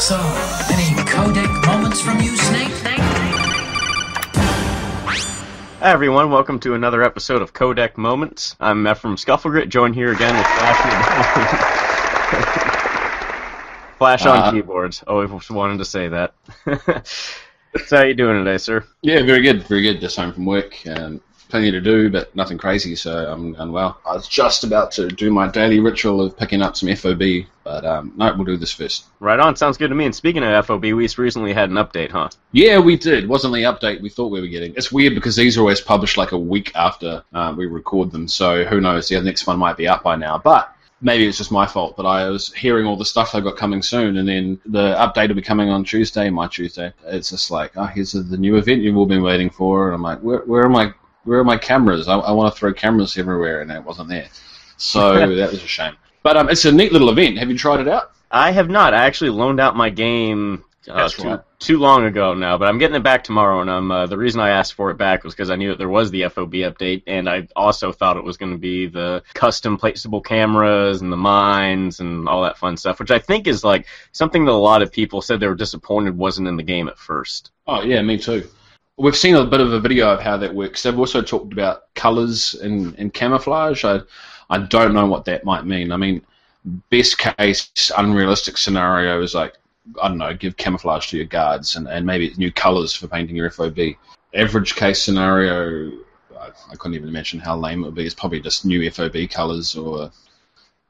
So, any codec moments from you, Snake? Hi everyone, welcome to another episode of Codec Moments. I'm Ephraim Scufflegrit, joined here again with Flash. Flash on Uh, keyboards. Always wanted to say that. so how you doing today, sir? Yeah, very good, very good. Just home from work. Um, plenty to do, but nothing crazy, so I'm going well. I was just about to do my daily ritual of picking up some FOB, but um, no, we'll do this first. Right on, sounds good to me. And speaking of FOB, we just recently had an update, huh? Yeah, we did. Wasn't the update we thought we were getting. It's weird because these are always published like a week after uh, we record them, so who knows? The next one might be up by now, but. Maybe it's just my fault, but I was hearing all the stuff I got coming soon, and then the update will be coming on Tuesday, my Tuesday. It's just like, oh, here's the new event you've all been waiting for, and I'm like, where, where are my where are my cameras? I, I want to throw cameras everywhere, and it wasn't there. So that was a shame. But um, it's a neat little event. Have you tried it out? I have not. I actually loaned out my game uh, too, right. too long ago now, but I'm getting it back tomorrow. And um, uh, the reason I asked for it back was because I knew that there was the FOB update, and I also thought it was going to be the custom placeable cameras and the mines and all that fun stuff, which I think is like something that a lot of people said they were disappointed wasn't in the game at first. Oh yeah, me too. We've seen a bit of a video of how that works. They've also talked about colors and, and camouflage. I I don't know what that might mean. I mean, best case unrealistic scenario is like I don't know, give camouflage to your guards and, and maybe new colors for painting your FOB. Average case scenario, I, I couldn't even imagine how lame it would be. It's probably just new FOB colors or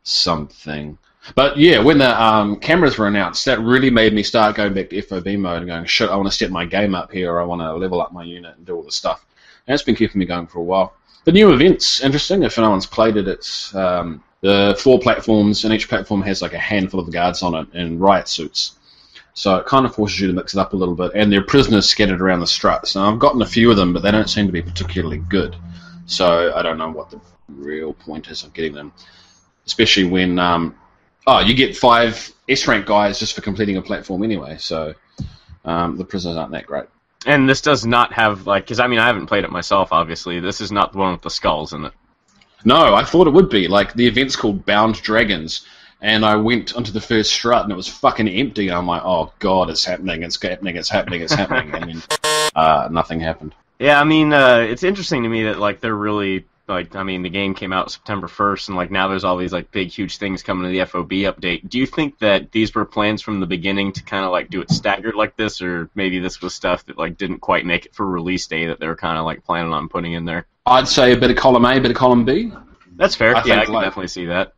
something. But yeah, when the um, cameras were announced, that really made me start going back to FOB mode and going, shit, I want to step my game up here, or I want to level up my unit and do all this stuff. And it's been keeping me going for a while. The new event's interesting. If no one's played it, it's um, the four platforms, and each platform has like a handful of guards on it in riot suits. So it kind of forces you to mix it up a little bit. And there are prisoners scattered around the struts. Now, I've gotten a few of them, but they don't seem to be particularly good. So I don't know what the real point is of getting them. Especially when um, Oh, you get five S rank guys just for completing a platform anyway, so um, the prisoners aren't that great. And this does not have like, because I mean I haven't played it myself. Obviously, this is not the one with the skulls in it. No, I thought it would be. Like, the event's called Bound Dragons, and I went onto the first strut and it was fucking empty, and I'm like, oh god, it's happening, it's happening, it's happening, it's happening, and then uh, nothing happened. Yeah, I mean, uh, it's interesting to me that like they're really like, I mean, the game came out September first, and like now there's all these like big, huge things coming to the FOB update. Do you think that these were plans from the beginning to kind of like do it staggered like this, or maybe this was stuff that like didn't quite make it for release day that they were kind of like planning on putting in there? I'd say a bit of column A, a bit of column B. That's fair. I yeah, think, I can like- definitely see that.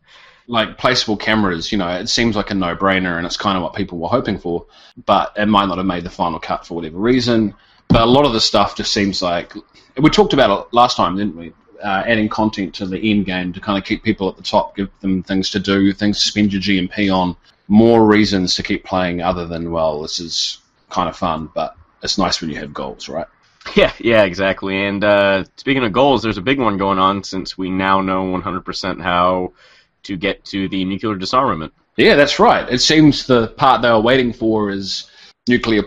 like placeable cameras, you know, it seems like a no-brainer, and it's kind of what people were hoping for. But it might not have made the final cut for whatever reason. But a lot of the stuff just seems like we talked about it last time, didn't we? Uh, adding content to the end game to kind of keep people at the top, give them things to do, things to spend your GMP on, more reasons to keep playing other than well, this is kind of fun, but it's nice when you have goals, right? Yeah, yeah, exactly. And uh, speaking of goals, there's a big one going on since we now know 100% how to get to the nuclear disarmament. Yeah, that's right. It seems the part they were waiting for is nuclear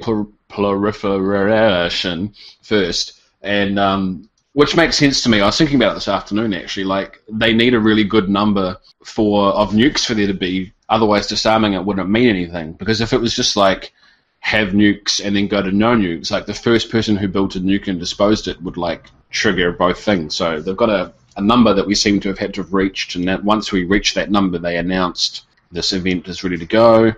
proliferation first, and um, which makes sense to me. I was thinking about it this afternoon actually. Like they need a really good number for of nukes for there to be. Otherwise, disarming it wouldn't mean anything. Because if it was just like have nukes and then go to no nukes, like the first person who built a nuke and disposed it would like trigger both things. So they've got a, a number that we seem to have had to have reached, and that once we reach that number, they announced this event is ready to go,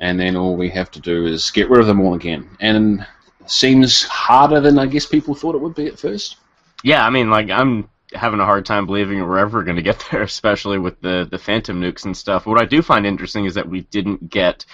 and then all we have to do is get rid of them all again. And seems harder than I guess people thought it would be at first. Yeah, I mean, like I'm having a hard time believing we're ever going to get there, especially with the the phantom nukes and stuff. What I do find interesting is that we didn't get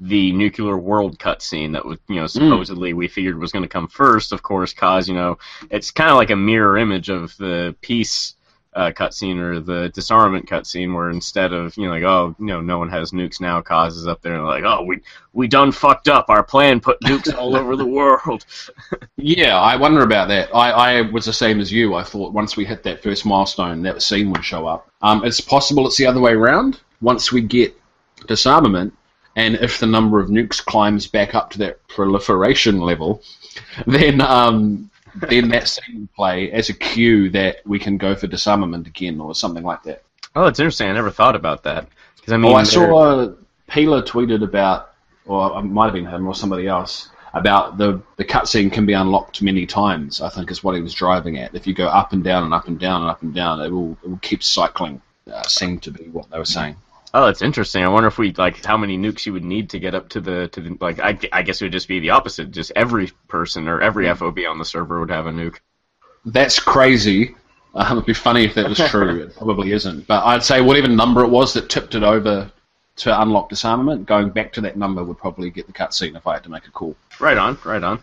the nuclear world cutscene that was, you know, hmm. supposedly we figured was going to come first. Of course, cause you know, it's kind of like a mirror image of the peace uh, cutscene or the disarmament cutscene, where instead of you know like oh you know no one has nukes now, causes up there and like oh we we done fucked up. Our plan put nukes all over the world. Yeah, I wonder about that. I, I was the same as you. I thought once we hit that first milestone, that scene would show up. Um, it's possible it's the other way around. Once we get disarmament, and if the number of nukes climbs back up to that proliferation level, then um, then that scene will play as a cue that we can go for disarmament again or something like that. Oh, it's interesting. I never thought about that. Because I mean, oh, I saw uh, Peeler tweeted about or it might have been him or somebody else, about the the cutscene can be unlocked many times. I think is what he was driving at. If you go up and down and up and down and up and down, it will it will keep cycling. Uh, seemed to be what they were saying. Oh, that's interesting. I wonder if we like how many nukes you would need to get up to the to the like. I, I guess it would just be the opposite. Just every person or every FOB on the server would have a nuke. That's crazy. Um, it'd be funny if that was true. it probably isn't. But I'd say whatever number it was that tipped it over to unlock disarmament, going back to that number would probably get the cutscene if I had to make a call. Right on, right on.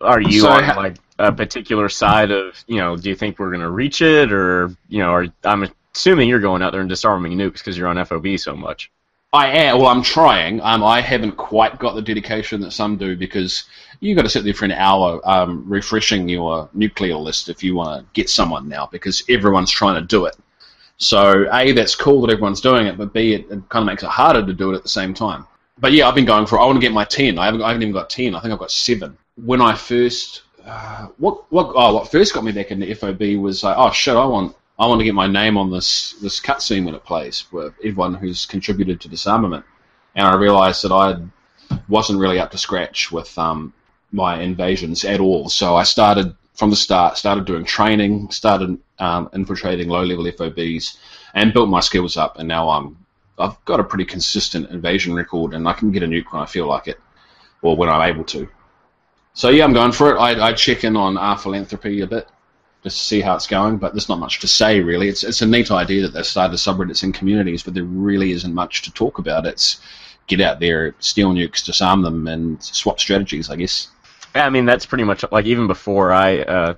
Are you So on like a particular side of you know? Do you think we're gonna reach it, or you know? Or I'm assuming you're going out there and disarming nukes because you're on FOB so much. I am. Well, I'm trying. Um, I haven't quite got the dedication that some do because you've got to sit there for an hour um, refreshing your nuclear list if you want to get someone now because everyone's trying to do it. So a, that's cool that everyone's doing it, but b, it, it kind of makes it harder to do it at the same time. But yeah, I've been going for. I want to get my ten. I haven't. I haven't even got ten. I think I've got seven. When I first, uh, what what oh, what first got me back into FOB was like, oh shit, I want I want to get my name on this this cutscene when it plays with everyone who's contributed to disarmament, and I realised that I wasn't really up to scratch with um, my invasions at all. So I started from the start, started doing training, started um, infiltrating low level FOBs, and built my skills up. And now I'm I've got a pretty consistent invasion record, and I can get a nuke when I feel like it, or when I'm able to. So yeah, I'm going for it. I, I check in on our philanthropy a bit just to see how it's going, but there's not much to say really. It's it's a neat idea that they've started subreddits in communities, but there really isn't much to talk about. It's get out there, steal nukes, disarm them, and swap strategies, I guess. Yeah, I mean that's pretty much like even before I uh,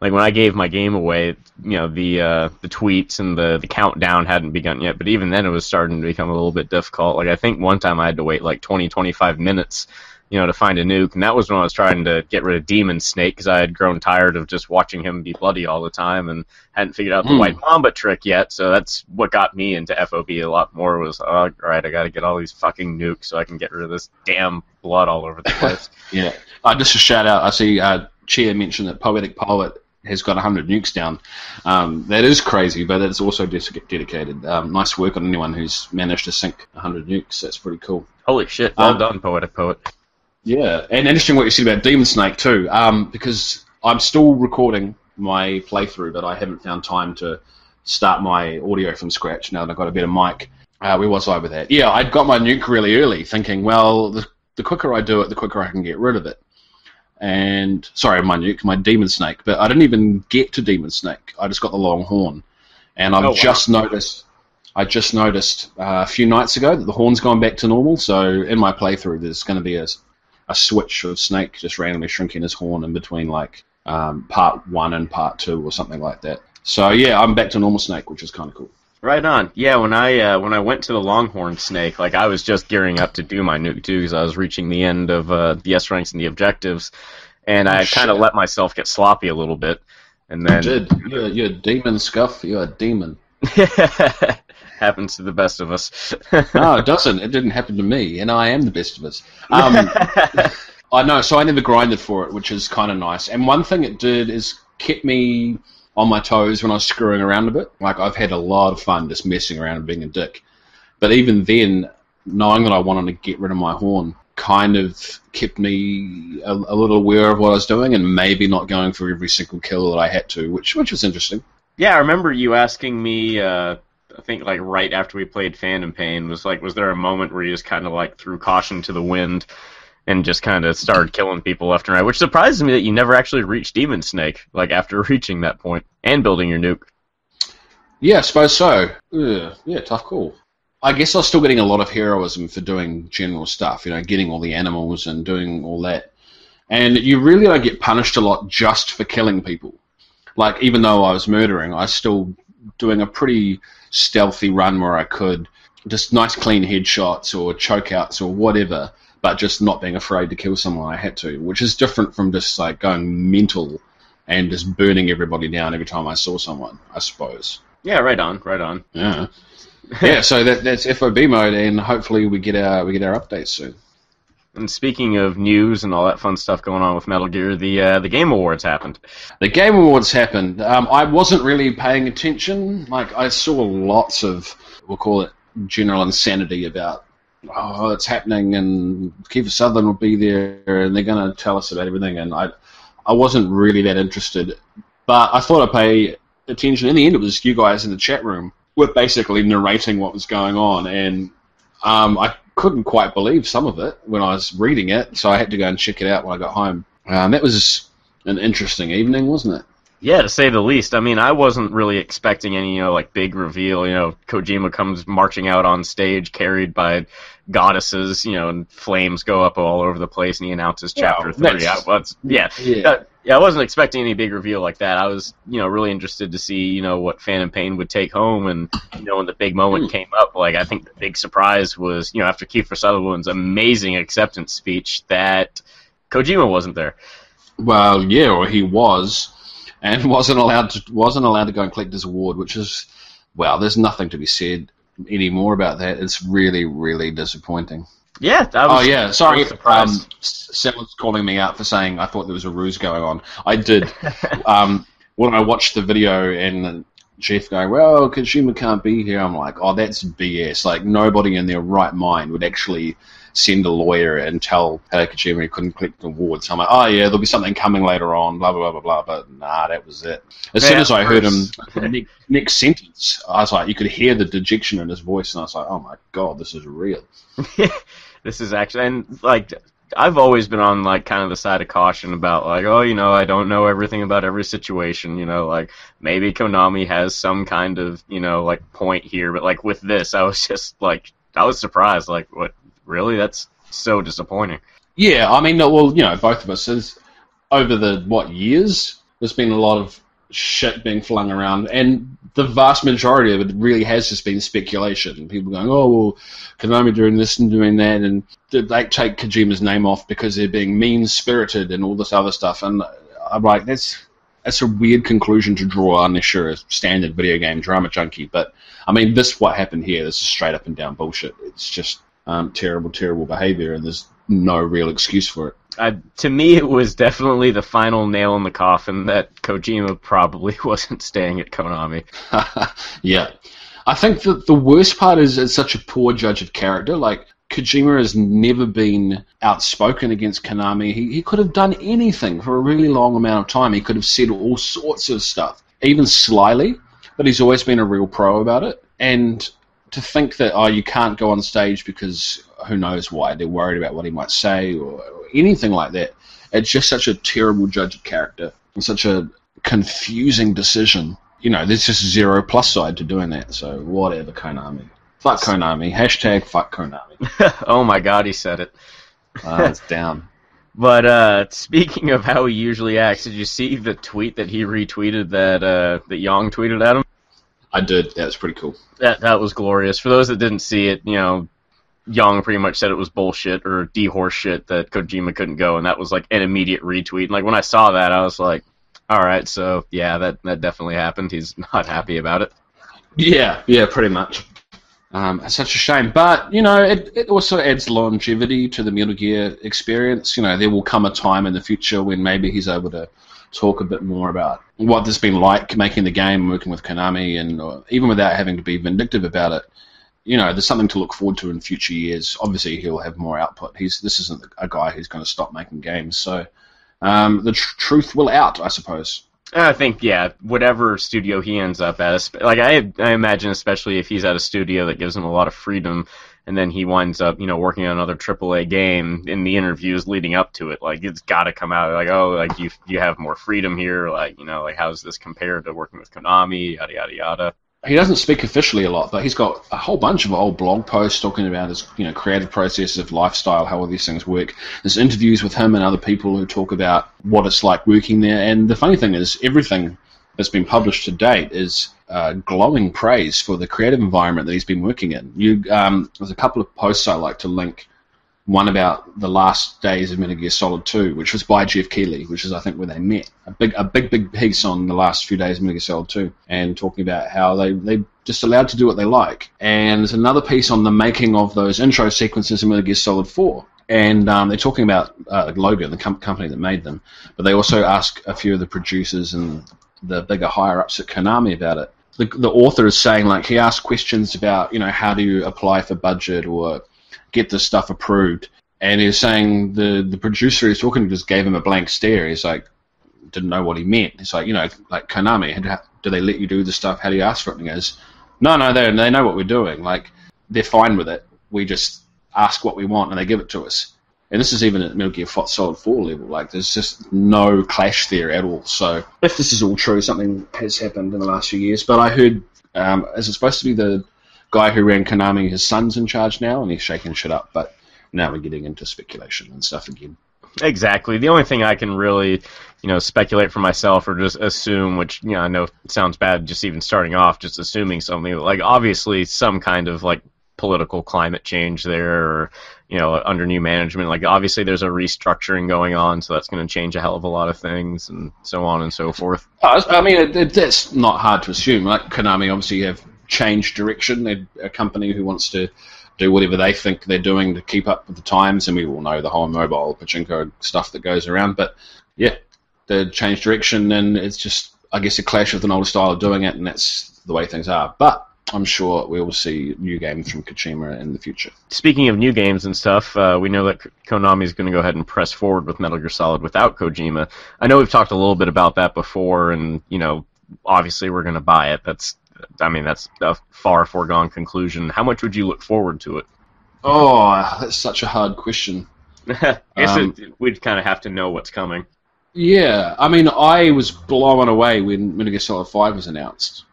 like when I gave my game away, you know the uh, the tweets and the the countdown hadn't begun yet, but even then it was starting to become a little bit difficult. Like I think one time I had to wait like 20 25 minutes, you know, to find a nuke, and that was when I was trying to get rid of Demon Snake because I had grown tired of just watching him be bloody all the time and hadn't figured out the Hmm. White Mamba trick yet. So that's what got me into FOB a lot more was, oh, all right, I got to get all these fucking nukes so I can get rid of this damn blood all over the place. Yeah. Uh, just a shout out. I see uh, Chia mentioned that Poetic Poet has got 100 nukes down. Um, that is crazy, but it's also dedicated. Um, nice work on anyone who's managed to sink 100 nukes. That's pretty cool. Holy shit! Well Um, done, poetic poet. Yeah, and interesting what you said about Demon Snake too, um, because I'm still recording my playthrough, but I haven't found time to start my audio from scratch now that I've got a better mic. Uh, where was I with that? Yeah, I'd got my nuke really early, thinking, well, the, the quicker I do it, the quicker I can get rid of it. And sorry, my nuke, my Demon Snake, but I didn't even get to Demon Snake. I just got the long horn, and I've Oh, wow. just noticed. I just noticed uh, a few nights ago that the horn's gone back to normal. So in my playthrough, there's going to be a, a switch of Snake just randomly shrinking his horn in between like um, part one and part two or something like that. So yeah, I'm back to normal Snake, which is kind of cool. Right on. Yeah, when I uh, when I went to the Longhorn Snake, like I was just gearing up to do my nuke too, because I was reaching the end of uh, the S ranks and the objectives, and I Oh, kind of let myself get sloppy a little bit, and then You did. You're, you're a demon, Scuff. You're a demon. happens to the best of us. No, it doesn't. It didn't happen to me, and I am the best of us. Um, I know, so I never grinded for it, which is kind of nice. And one thing it did is kept me on my toes when I was screwing around a bit. Like I've had a lot of fun just messing around and being a dick. But even then, knowing that I wanted to get rid of my horn kind of kept me a, a little aware of what I was doing and maybe not going for every single kill that I had to, which which was interesting. yeah, I remember you asking me. Uh, I think like right after we played Phantom Pain was like, was there a moment where you just kind of like threw caution to the wind? And just kind of started killing people left and right, which surprises me that you never actually reached Demon Snake, like after reaching that point and building your nuke. Yeah, I suppose so. Ugh, yeah, tough call. I guess I was still getting a lot of heroism for doing general stuff, you know, getting all the animals and doing all that. And you really don't get punished a lot just for killing people. Like, even though I was murdering, I still doing a pretty stealthy run where I could. Just nice clean headshots or chokeouts or whatever, but just not being afraid to kill someone I had to, which is different from just like going mental and just burning everybody down every time I saw someone, I suppose. Yeah, right on, right on. Yeah. yeah, so that, that's FOB mode, and hopefully we get our we get our updates soon. And speaking of news and all that fun stuff going on with Metal Gear, the uh, the Game Awards happened. The Game Awards happened. Um, I wasn't really paying attention. Like I saw lots of we'll call it general insanity about oh, it's happening, and Kiefer Sutherland will be there, and they're going to tell us about everything. And I, I wasn't really that interested, but I thought I'd pay attention. In the end, it was you guys in the chat room were basically narrating what was going on, and um, I couldn't quite believe some of it when I was reading it, so I had to go and check it out when I got home. Um, that was an interesting evening, wasn't it? Yeah, to say the least. I mean, I wasn't really expecting any, you know, like big reveal. You know, Kojima comes marching out on stage, carried by goddesses. You know, and flames go up all over the place, and he announces chapter three. I yeah, Yeah. Uh, yeah, I wasn't expecting any big reveal like that. I was, you know, really interested to see, you know, what Phantom Pain would take home, and you know, when the big moment Hmm. came up, like I think the big surprise was, you know, after Kiefer Sutherland's amazing acceptance speech, that Kojima wasn't there. Well, yeah, or he was, and wasn't allowed to wasn't allowed to go and collect his award, which is, well, there's nothing to be said anymore about that. It's really, really disappointing. Yeah, Oh yeah, sorry. Um, someone's calling me out for saying I thought there was a ruse going on. I did. um, when I watched the video and the Jeff going, "Well, Kojima can't be here," I'm like, "Oh, that's BS." Like nobody in their right mind would actually send a lawyer and tell Hideo Kojima he couldn't collect an award. So I'm like, "Oh yeah, there'll be something coming later on." Blah blah blah blah blah. But nah, that was it. As soon as I heard him, next, next sentence, I was like, you could hear the dejection in his voice, and I was like, "Oh my god, this is real." this is actually and like I've always been on like kind of the side of caution about like oh you know I don't know everything about every situation you know like maybe Konami has some kind of you know like point here but like with this I was just like I was surprised like what really that's so disappointing Yeah, I mean, well, you know, both of us is over the what years. There's been a lot of shit being flung around, and the vast majority of it really has just been speculation. People going, "Oh, well, Konami doing this and doing that," and they take Kojima's name off because they're being mean-spirited and all this other stuff. And I'm like, that's that's a weird conclusion to draw unless you're a standard video game drama junkie. But I mean, this what happened here. This is straight up and down bullshit. It's just um, terrible, terrible behavior, and there's no real excuse for it. I, to me it was definitely the final nail in the coffin that Kojima probably wasn't staying at Konami yeah. I think that the worst part is it's such a poor judge of character. Like, Kojima has never been outspoken against Konami. He, he could have done anything for a really long amount of time. He could have said all sorts of stuff, even slyly, but he's always been a real pro about it. And to think that, oh, you can't go on stage because who knows why, they're worried about what he might say or, or anything like that, it's just such a terrible judge of character and such a confusing decision you know, there's just zero plus side to doing that. So whatever, Konami. Fuck Konami. Hashtag fuck Konami. oh my god he said it Uh, it's down. But uh, speaking of how he usually acts, did you see the tweet that he retweeted that uh, that Young tweeted at him? I did. That was pretty cool. That that was glorious. For those that didn't see it, you know, Young pretty much said it was bullshit or d horse shit that Kojima couldn't go, and that was like an immediate retweet. And like when I saw that, I was like, all right, so yeah, that that definitely happened. He's not happy about it. Yeah, yeah, pretty much. Um, it's such a shame, but you know, it, it also adds longevity to the Metal Gear experience. You know, there will come a time in the future when maybe he's able to talk a bit more about what this has been like making the game, working with Konami, and uh, even without having to be vindictive about it. You know, there's something to look forward to in future years. Obviously, he'll have more output. He's this isn't a guy who's going to stop making games, so um, the tr- truth will out, I suppose. I think yeah, whatever studio he ends up at, like I I imagine, especially if he's at a studio that gives him a lot of freedom, and then he winds up you know working on another AAA game in the interviews leading up to it, like it's got to come out like oh like you you have more freedom here, like you know like how's this compared to working with Konami, yada yada yada. He doesn't speak officially a lot, but he's got a whole bunch of old blog posts talking about his, you know, creative process of lifestyle, how all these things work. There's interviews with him and other people who talk about what it's like working there. And the funny thing is, everything that's been published to date is uh, glowing praise for the creative environment that he's been working in. You, um, there's a couple of posts I like to link. One about the last days of Metal Gear Solid 2, which was by Jeff Keighley, which is I think where they met. A big, a big, big piece on the last few days of Metal Gear Solid 2, and talking about how they they just allowed to do what they like. And there's another piece on the making of those intro sequences in Metal Gear Solid 4, and um, they're talking about uh, Logan, the com- company that made them, but they also ask a few of the producers and the bigger higher ups at Konami about it. The, the author is saying like he asked questions about you know how do you apply for budget or get this stuff approved. And he's saying the the producer he's talking to just gave him a blank stare. He's like, didn't know what he meant. It's like, you know, like Konami, do they let you do the stuff? How do you ask for it? And he goes, no, no, they they know what we're doing. Like they're fine with it. We just ask what we want and they give it to us. And this is even at Metal Gear Solid 4 level. Like, there's just no clash there at all. So, if this is all true, something has happened in the last few years. But I heard, um, is it supposed to be the guy who ran Konami, his son's in charge now, and he's shaking shit up. But now we're getting into speculation and stuff again. Exactly. The only thing I can really, you know, speculate for myself or just assume, which you know I know sounds bad, just even starting off, just assuming something like obviously some kind of like political climate change there, or you know, under new management. Like obviously there's a restructuring going on, so that's going to change a hell of a lot of things, and so on and so forth. I mean, it, it, that's not hard to assume. Like Konami obviously have changed direction. They're a company who wants to do whatever they think they're doing to keep up with the times, and we all know the whole mobile pachinko stuff that goes around. But yeah, they change direction, and it's just I guess a clash with an older style of doing it, and that's the way things are. But I'm sure we will see new games from Kojima in the future. Speaking of new games and stuff, uh, we know that Konami is going to go ahead and press forward with Metal Gear Solid without Kojima. I know we've talked a little bit about that before, and you know, obviously we're going to buy it. That's, I mean, that's a far foregone conclusion. How much would you look forward to it? Oh, that's such a hard question. I guess um, it, we'd kind of have to know what's coming. Yeah, I mean, I was blown away when Metal Gear Solid Five was announced.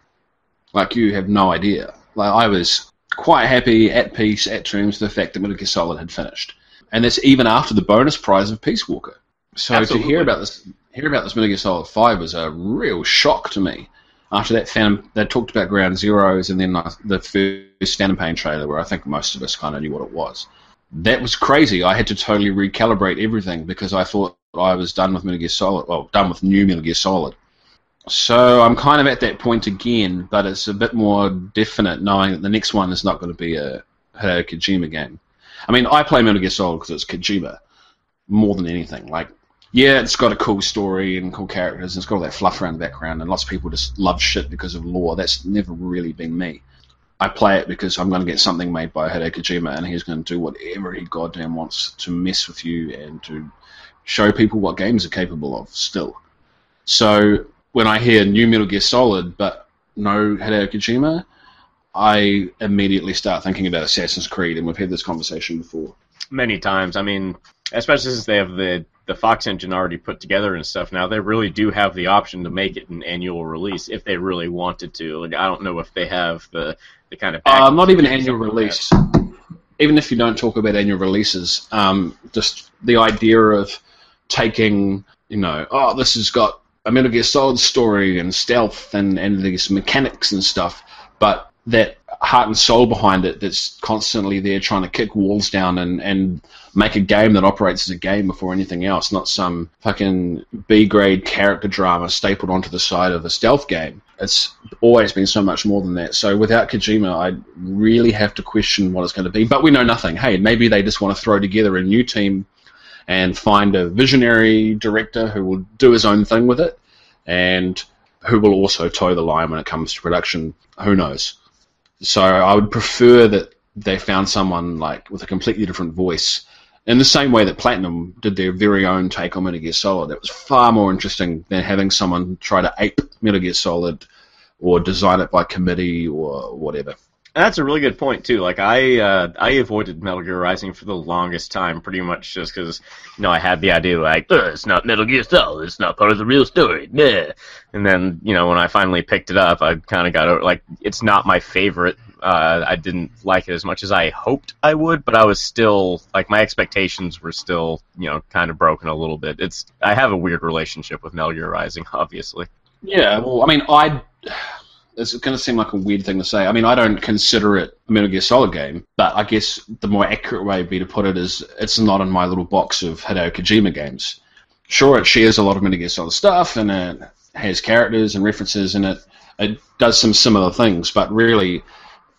Like you have no idea. Like I was quite happy, at peace, at terms with the fact that Metal Gear Solid had finished, and that's even after the bonus prize of Peace Walker. So Absolutely. to hear about this, hear about this Metal Gear Solid Five was a real shock to me. After that, Phantom, they talked about Ground Zeroes, and then the first Phantom Pain trailer, where I think most of us kind of knew what it was. That was crazy. I had to totally recalibrate everything because I thought I was done with Metal Gear Solid, well, done with new Metal Gear Solid. So I'm kind of at that point again, but it's a bit more definite knowing that the next one is not going to be a Hideo Kojima game. I mean, I play Metal Gear Solid because it's Kojima more than anything. Like, yeah, it's got a cool story and cool characters, and it's got all that fluff around the background, and lots of people just love shit because of lore. That's never really been me. I play it because I'm going to get something made by Hideo Kojima, and he's going to do whatever he goddamn wants to mess with you and to show people what games are capable of still. So when I hear new Metal Gear Solid but no Hideo Kojima, I immediately start thinking about Assassin's Creed, and we've had this conversation before. Many times. I mean, especially since they have the the Fox engine already put together and stuff. Now they really do have the option to make it an annual release if they really wanted to. Like I don't know if they have the the kind of. Uh, not even annual release. Even if you don't talk about annual releases, um, just the idea of taking, you know, oh, this has got a Metal Gear Solid story and stealth and, and these mechanics and stuff, but that heart and soul behind it that's constantly there trying to kick walls down and, and make a game that operates as a game before anything else, not some fucking B grade character drama stapled onto the side of a stealth game. It's always been so much more than that. So without Kojima, I really have to question what it's going to be. But we know nothing. Hey, maybe they just want to throw together a new team and find a visionary director who will do his own thing with it and who will also toe the line when it comes to production. Who knows? So I would prefer that they found someone like with a completely different voice. In the same way that Platinum did their very own take on Metal Gear Solid, that was far more interesting than having someone try to ape Metal Gear Solid or design it by committee or whatever. That's a really good point too. Like I, uh, I avoided Metal Gear Rising for the longest time, pretty much just because you know I had the idea like it's not Metal Gear Solid, it's not part of the real story, yeah. And then you know when I finally picked it up, I kind of got over like it's not my favorite. Uh, I didn't like it as much as I hoped I would, but I was still like my expectations were still you know kind of broken a little bit. It's I have a weird relationship with Metal Gear Rising, obviously. Yeah, well, I mean, I it's going to seem like a weird thing to say. I mean, I don't consider it a Metal Gear Solid game, but I guess the more accurate way would be to put it is it's not in my little box of Hideo Kojima games. Sure, it shares a lot of Metal Gear Solid stuff, and it has characters and references, and it it does some similar things, but really,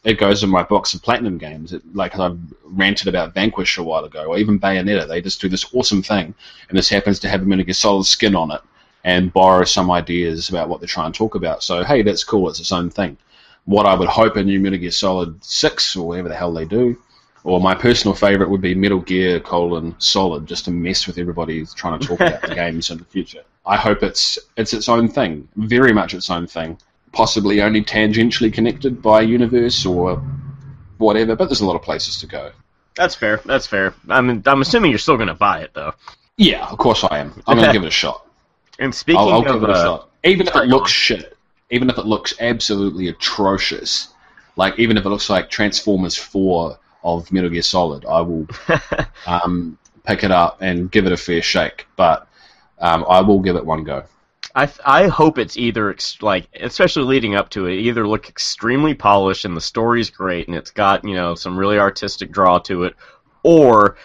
it goes in my box of Platinum games. It, like I ranted about Vanquish a while ago, or even Bayonetta. They just do this awesome thing, and this happens to have a Metal Gear Solid skin on it and borrow some ideas about what they're trying to talk about. So hey, that's cool. It's its own thing. What I would hope a new Metal Gear Solid Six or whatever the hell they do, Or my personal favorite would be Metal Gear colon Solid, just to mess with everybody trying to talk about the games in the future. I hope it's it's its own thing, very much its own thing. Possibly only tangentially connected by universe or whatever, but there's a lot of places to go. That's fair. That's fair. I mean, I'm assuming you're still going to buy it though. Yeah, of course I am. I'm going to give it a shot. And speaking I'll, I'll of, give it a uh, shot. Even if it looks shit, even if it looks absolutely atrocious, like even if it looks like Transformers 4 of Metal Gear Solid, I will um, pick it up and give it a fair shake. But um, I will give it one go. I I hope it's either ex- like, especially leading up to it, either look extremely polished and the story's great and it's got you know some really artistic draw to it, or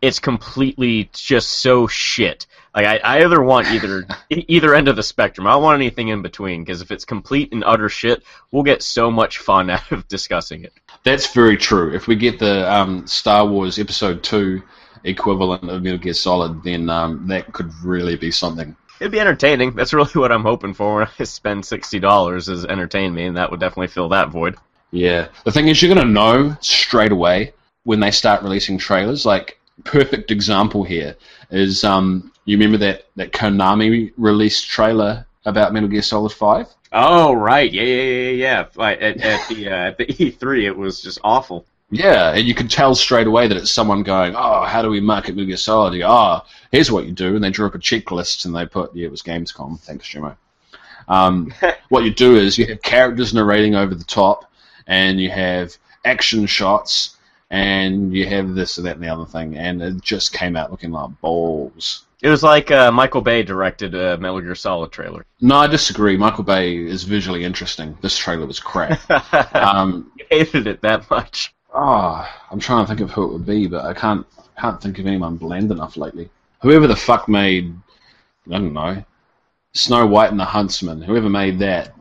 it's completely just so shit. Like I, I either want either either end of the spectrum. I don't want anything in between because if it's complete and utter shit, we'll get so much fun out of discussing it. That's very true. If we get the um, Star Wars Episode 2 equivalent of Metal Gear Solid, then um, that could really be something. It'd be entertaining. That's really what I'm hoping for when I spend sixty dollars is entertain me, and that would definitely fill that void. Yeah. The thing is, you're going to know straight away when they start releasing trailers. Like, perfect example here is um, you remember that, that Konami released trailer about Metal Gear Solid 5? Oh right, yeah, yeah, yeah, yeah. Like at, at the uh, at the E3, it was just awful. Yeah, and you can tell straight away that it's someone going, oh, how do we market Metal Gear Solid? You go, oh, here's what you do, and they drew up a checklist and they put, yeah, it was Gamescom. Thanks, Jimmo. Um, what you do is you have characters narrating over the top, and you have action shots, and you have this and that and the other thing, and it just came out looking like balls. It was like uh, Michael Bay directed a Metal Gear Solid trailer. No, I disagree. Michael Bay is visually interesting. This trailer was crap. um, you hated it that much. Oh, I'm trying to think of who it would be, but I can't can't think of anyone bland enough lately. Whoever the fuck made, I don't know, Snow White and the Huntsman. Whoever made that,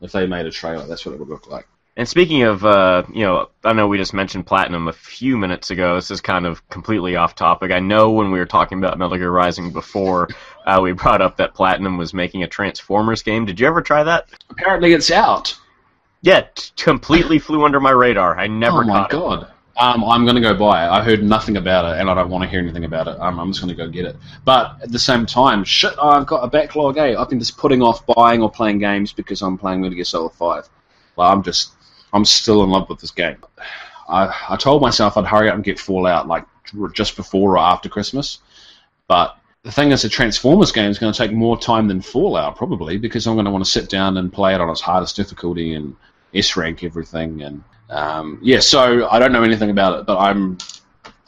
if they made a trailer, that's what it would look like. And speaking of, uh, you know, I know we just mentioned Platinum a few minutes ago. This is kind of completely off topic. I know when we were talking about Metal Gear Rising before, uh, we brought up that Platinum was making a Transformers game. Did you ever try that? Apparently, it's out. Yeah, t- completely flew under my radar. I never oh my caught it. god. Um, I'm going to go buy it. I heard nothing about it, and I don't want to hear anything about it. Um, I'm just going to go get it. But at the same time, shit, I've got a backlog. Eh? I've been just putting off buying or playing games because I'm playing Metal Gear Solid 5. Well, I'm just, I'm still in love with this game. I, I told myself I'd hurry up and get Fallout like just before or after Christmas, but the thing is, a Transformers game is going to take more time than Fallout probably because I'm going to want to sit down and play it on its hardest difficulty and S rank everything and um, yeah. So I don't know anything about it, but I'm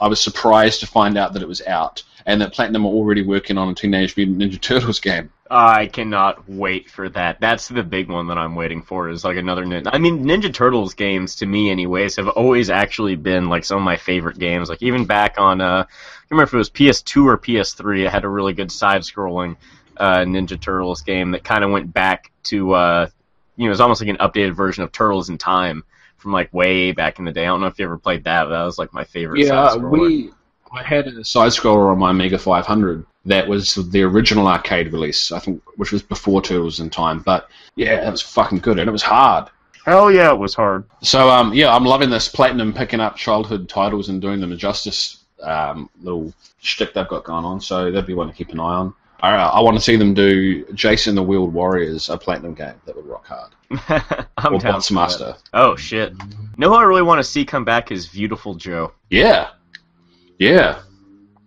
I was surprised to find out that it was out and that Platinum are already working on a Teenage Mutant Ninja Turtles game. I cannot wait for that. That's the big one that I'm waiting for. Is like another. Nin- I mean, Ninja Turtles games to me, anyways, have always actually been like some of my favorite games. Like even back on, uh, I can't remember if it was PS2 or PS3. It had a really good side-scrolling uh, Ninja Turtles game that kind of went back to, uh, you know, it was almost like an updated version of Turtles in Time from like way back in the day. I don't know if you ever played that. But that was like my favorite. Yeah, we. I had a side scroller on my Mega 500 that was the original arcade release, I think, which was before Turtles in Time. But yeah, it was fucking good and it was hard. Hell yeah, it was hard. So um, yeah, I'm loving this Platinum picking up childhood titles and doing them a justice um, little shtick they've got going on. So that'd be one to keep an eye on. I, I want to see them do Jayce and the Wheeled Warriors, a Platinum game that would rock hard. I'm or down. Master. Oh shit! No, I really want to see come back is Beautiful Joe. Yeah, yeah.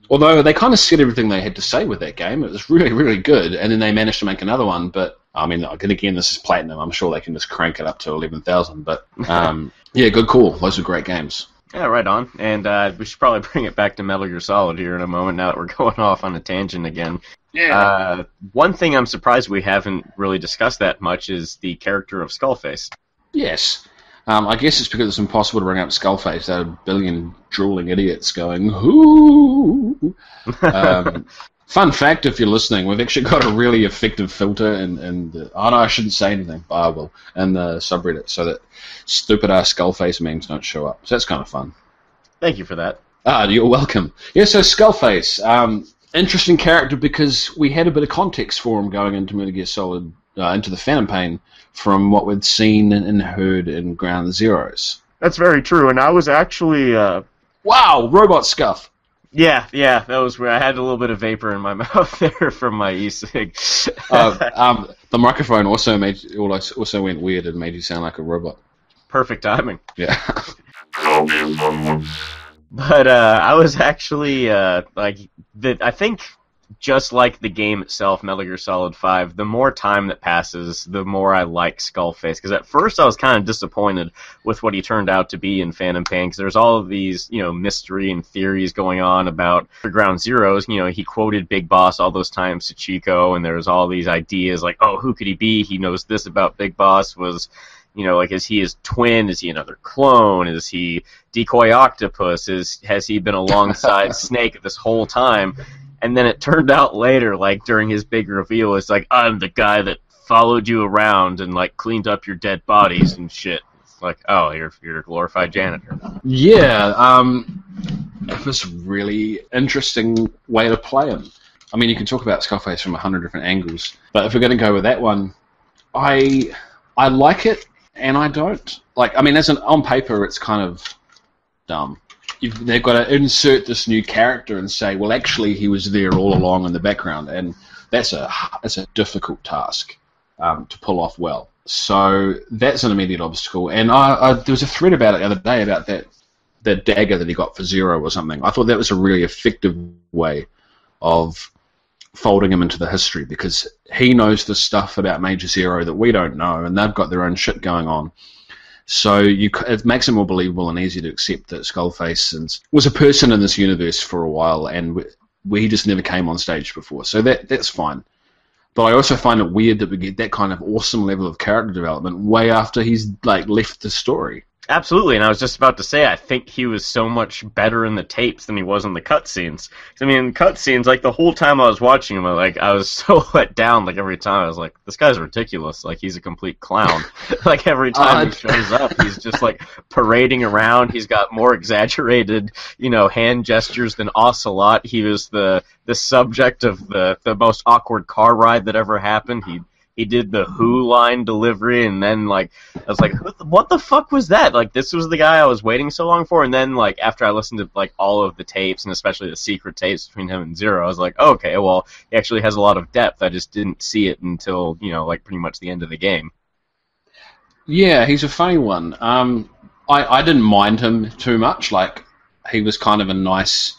Although they kind of said everything they had to say with that game, it was really, really good. And then they managed to make another one. But I mean, again, again, this is platinum. I'm sure they can just crank it up to eleven thousand. But um, yeah, good call. Those are great games. Yeah, right on. And uh, we should probably bring it back to Metal Gear Solid here in a moment. Now that we're going off on a tangent again. Yeah. Uh, one thing I'm surprised we haven't really discussed that much is the character of Skullface. yes. Um, I guess it's because it's impossible to bring up Skullface. There are a billion drooling idiots going, "Whoo!" Um, fun fact, if you're listening, we've actually got a really effective filter, and and uh, oh no, I shouldn't say anything, but I will, in the subreddit, so that stupid ass Skullface memes don't show up. So that's kind of fun. Thank you for that. Ah, you're welcome. Yeah, so Skullface, um, interesting character because we had a bit of context for him going into Metal Gear Solid, uh, into the Phantom Pain, from what we'd seen and heard in Ground Zeroes. That's very true. And I was actually uh, wow, robot scuff. Yeah, yeah, that was where I had a little bit of vapor in my mouth there from my e-cig. Uh, um, the microphone also made also went weird and made you sound like a robot. Perfect timing. Yeah. But uh, I was actually uh, like that. I think just like the game itself, Metal Gear Solid Five, the more time that passes, the more I like Skullface. Because at first I was kind of disappointed with what he turned out to be in Phantom Pain. Because there's all of these, you know, mystery and theories going on about Ground Zeroes. You know, he quoted Big Boss all those times to Chico, and there's all these ideas like, oh, who could he be? He knows this about Big Boss. Was you know, like is he his twin? Is he another clone? Is he decoy octopus? Is has he been alongside Snake this whole time? And then it turned out later, like during his big reveal, it's like I'm the guy that followed you around and like cleaned up your dead bodies and shit. It's like, oh, you're you're a glorified janitor. Yeah, um, it was really interesting way to play him. I mean, you can talk about Skullface from a hundred different angles, but if we're going to go with that one, I I like it and I don't. Like, I mean, as an on paper, it's kind of dumb. You've, they've got to insert this new character and say, well, actually, he was there all along in the background, and that's a that's a difficult task um, to pull off well. So that's an immediate obstacle. And I, I, there was a thread about it the other day about that that dagger that he got for zero or something. I thought that was a really effective way of folding him into the history because he knows the stuff about Major Zero that we don't know, and they've got their own shit going on. So you, it makes it more believable and easy to accept that Skullface was a person in this universe for a while, and we, he just never came on stage before. So that that's fine. But I also find it weird that we get that kind of awesome level of character development way after he's like left the story. Absolutely, and I was just about to say, I think he was so much better in the tapes than he was in the cutscenes. I mean, cutscenes, like the whole time I was watching him, I, like I was so let down. Like every time, I was like, "This guy's ridiculous. Like he's a complete clown." like every time uh, he shows up, he's just like parading around. He's got more exaggerated, you know, hand gestures than Ocelot. He was the the subject of the the most awkward car ride that ever happened. He he did the Who line delivery, and then like I was like, what the fuck was that? Like this was the guy I was waiting so long for, and then like after I listened to like all of the tapes and especially the secret tapes between him and Zero, I was like, okay, well he actually has a lot of depth. I just didn't see it until you know like pretty much the end of the game. Yeah, he's a funny one. Um, I I didn't mind him too much. Like he was kind of a nice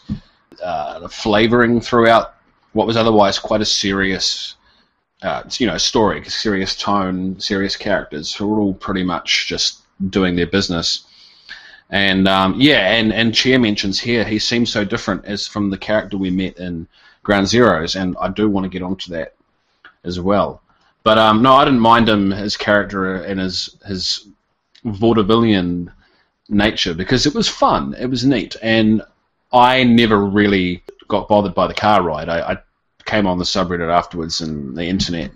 uh, flavoring throughout what was otherwise quite a serious uh, you know, story, serious tone, serious characters who are all pretty much just doing their business. And um, yeah, and and Chair mentions here he seems so different as from the character we met in Ground Zeroes, and I do want to get onto that as well. But um, no, I didn't mind him his character and his his vaudevillian nature because it was fun, it was neat, and I never really got bothered by the car ride. I, I came on the subreddit afterwards, and the internet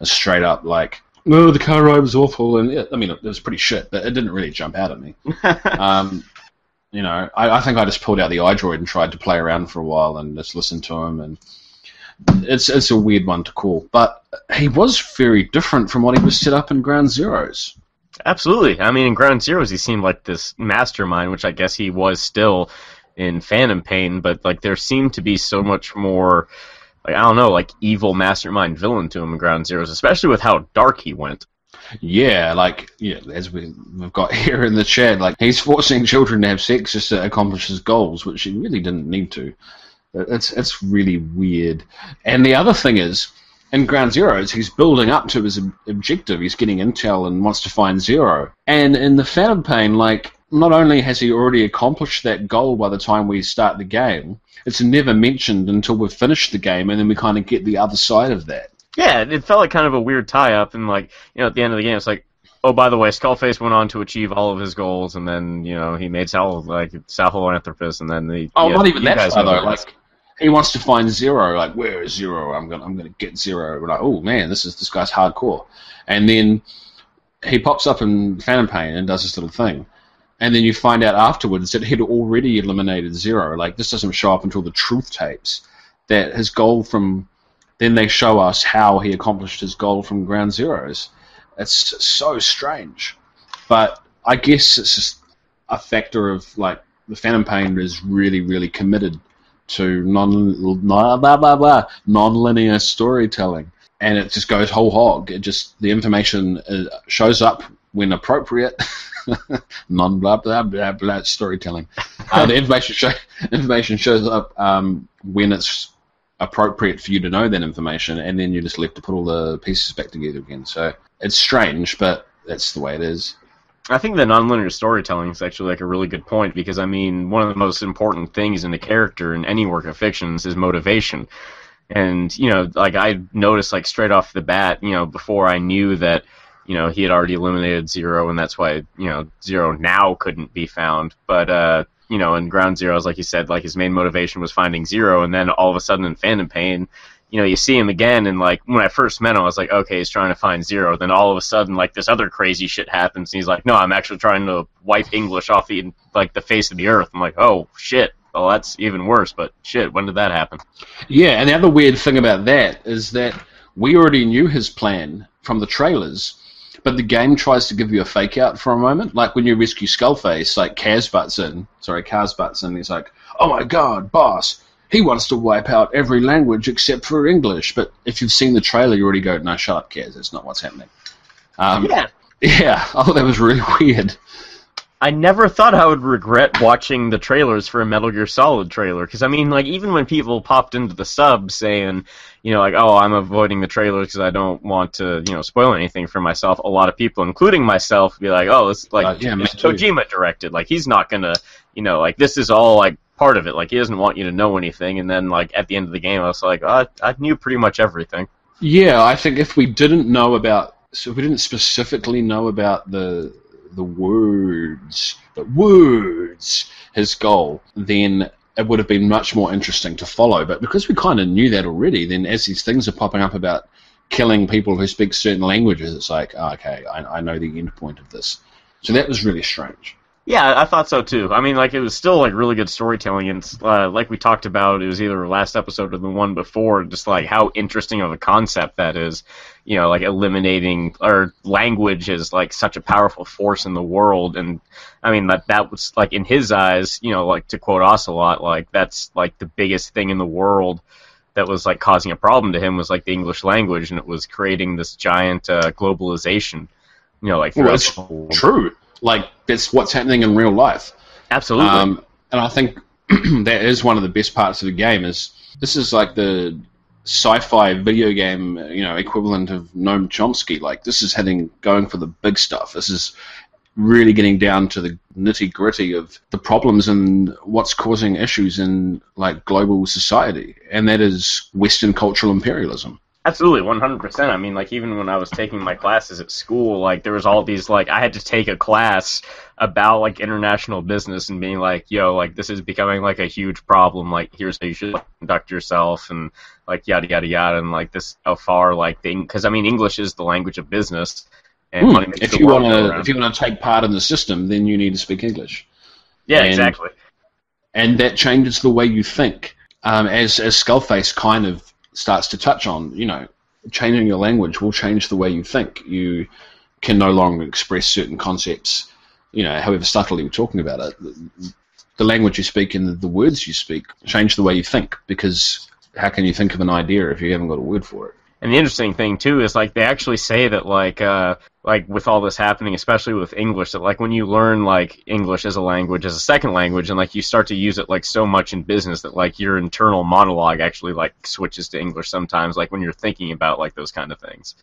was straight up like, "Oh, the car ride was awful," and it, I mean, it was pretty shit, but it didn't really jump out at me. um, you know, I, I, think I just pulled out the iDroid and tried to play around for a while and just listen to him, and it's it's a weird one to call, but he was very different from what he was set up in Ground Zeroes. Absolutely. I mean, in Ground Zeroes, he seemed like this mastermind, which I guess he was still in Phantom Pain, but like there seemed to be so much more like I don't know, like evil mastermind villain to him in Ground Zeroes, especially with how dark he went. Yeah, like yeah, as we, we've got here in the chat, like he's forcing children to have sex just to accomplish his goals, which he really didn't need to. It's it's really weird. And the other thing is, in Ground Zeroes, he's building up to his objective. He's getting intel and wants to find Zero. And in the Phantom Pain, like not only has he already accomplished that goal by the time we start the game, it's never mentioned until we've finished the game, and then we kind of get the other side of that. Yeah, it felt like kind of a weird tie-up, and like you know, at the end of the game, it's like, oh, by the way, Skullface went on to achieve all of his goals, and then you know he made Sal like Sahelanthropus, and then the oh, not even that far though. Like he wants to find Zero. Like where is Zero? I'm gonna I'm gonna get Zero. We're like, oh man, this is this guy's hardcore, and then he pops up in Phantom Pain and does this little thing and then you find out afterwards that he'd already eliminated Zero. Like this doesn't show up until the truth tapes. That his goal from then they show us how he accomplished his goal from Ground Zeroes. It's so strange, but I guess it's just a factor of like the Phantom Pain is really, really committed to non blah, blah, blah, blah, non-linear storytelling, and it just goes whole hog. It just the information uh, shows up when appropriate. non blah blah blah blah storytelling. Uh, the information show, information shows up um, when it's appropriate for you to know that information, and then you're just left to put all the pieces back together again. So it's strange, but that's the way it is. I think the nonlinear storytelling is actually like a really good point because I mean one of the most important things in a character in any work of fiction is motivation. And you know, like I noticed like straight off the bat, you know, before I knew that, you know, he had already eliminated Zero and that's why, you know, Zero now couldn't be found. But uh, you know, in Ground Zeroes, like you said, like his main motivation was finding Zero and then all of a sudden in Phantom Pain, you know, you see him again, and like when I first met him, I was like, okay, he's trying to find Zero. Then all of a sudden, like this other crazy shit happens, and he's like, no, I'm actually trying to wipe English off the like the face of the earth. I'm like, oh shit. Well, that's even worse. But shit, when did that happen? Yeah, and the other weird thing about that is that we already knew his plan from the trailers, but the game tries to give you a fake out for a moment. Like when you rescue Skullface, like Kaz butts in, sorry, Kaz butts in, he's like, oh my god, boss, he wants to wipe out every language except for English. But if you've seen the trailer, you already go, no, shut up, Kaz. That's not what's happening. Um, Yeah. Yeah. Oh, that was really weird. I never thought I would regret watching the trailers for a Metal Gear Solid trailer because I mean, like even when people popped into the sub saying, you know, like, oh, I'm avoiding the trailers because I don't want to, you know, spoil anything for myself. A lot of people, including myself, be like, oh, it's like Uh, yeah, it's. Kojima directed. Like he's not gonna, you know, like this is all like part of it. Like he doesn't want you to know anything. And then like at the end of the game, I was like, oh, I, I knew pretty much everything. Yeah, I think if we didn't know about, so if we didn't specifically know about the the words, the words, his goal, then it would have been much more interesting to follow. But because we kind of knew that already, then as these things are popping up about killing people who speak certain languages, it's like, oh, okay, I, I know the end point of this. So that was really strange. Yeah, I thought so too. I mean, like it was still like really good storytelling, and uh, like we talked about, it was either last episode or the one before. Just like how interesting of a concept that is, you know, like eliminating or language is like such a powerful force in the world, and I mean that that was like in his eyes, you know, like to quote Ocelot, like that's like the biggest thing in the world that was like causing a problem to him was like the English language, and it was creating this giant uh, globalization, you know, like Well, it's true. Like that's what's happening in real life. Absolutely. Um, and I think that is one of the best parts of the game. Is this is like the sci-fi video game, you know, equivalent of Noam Chomsky. Like this is heading going for the big stuff. This is really getting down to the nitty gritty of the problems and what's causing issues in like global society, and that is Western cultural imperialism. Absolutely, one hundred percent. I mean, like even when I was taking my classes at school, like there was all these like I had to take a class about like international business and being like, yo, like this is becoming like a huge problem. Like here's how you should conduct yourself and like yada yada yada and like this how far like the because I mean English is the language of business. And Hmm, money makes If you want to, if you want to take part in the system, then you need to speak English. yeah, and- exactly. and that changes the way you think. Um, as as Skullface kind of starts to touch on, you know, changing your language will change the way you think. You can no longer express certain concepts, you know, however subtly we're talking about it. The language you speak and the words you speak change the way you think because how can you think of an idea if you haven't got a word for it? And the interesting thing too is like they actually say that like uh like with all this happening, especially with English, that like when you learn like English as a language, as a second language, and like you start to use it like so much in business that like your internal monologue actually like switches to English sometimes, like when you're thinking about like those kind of things.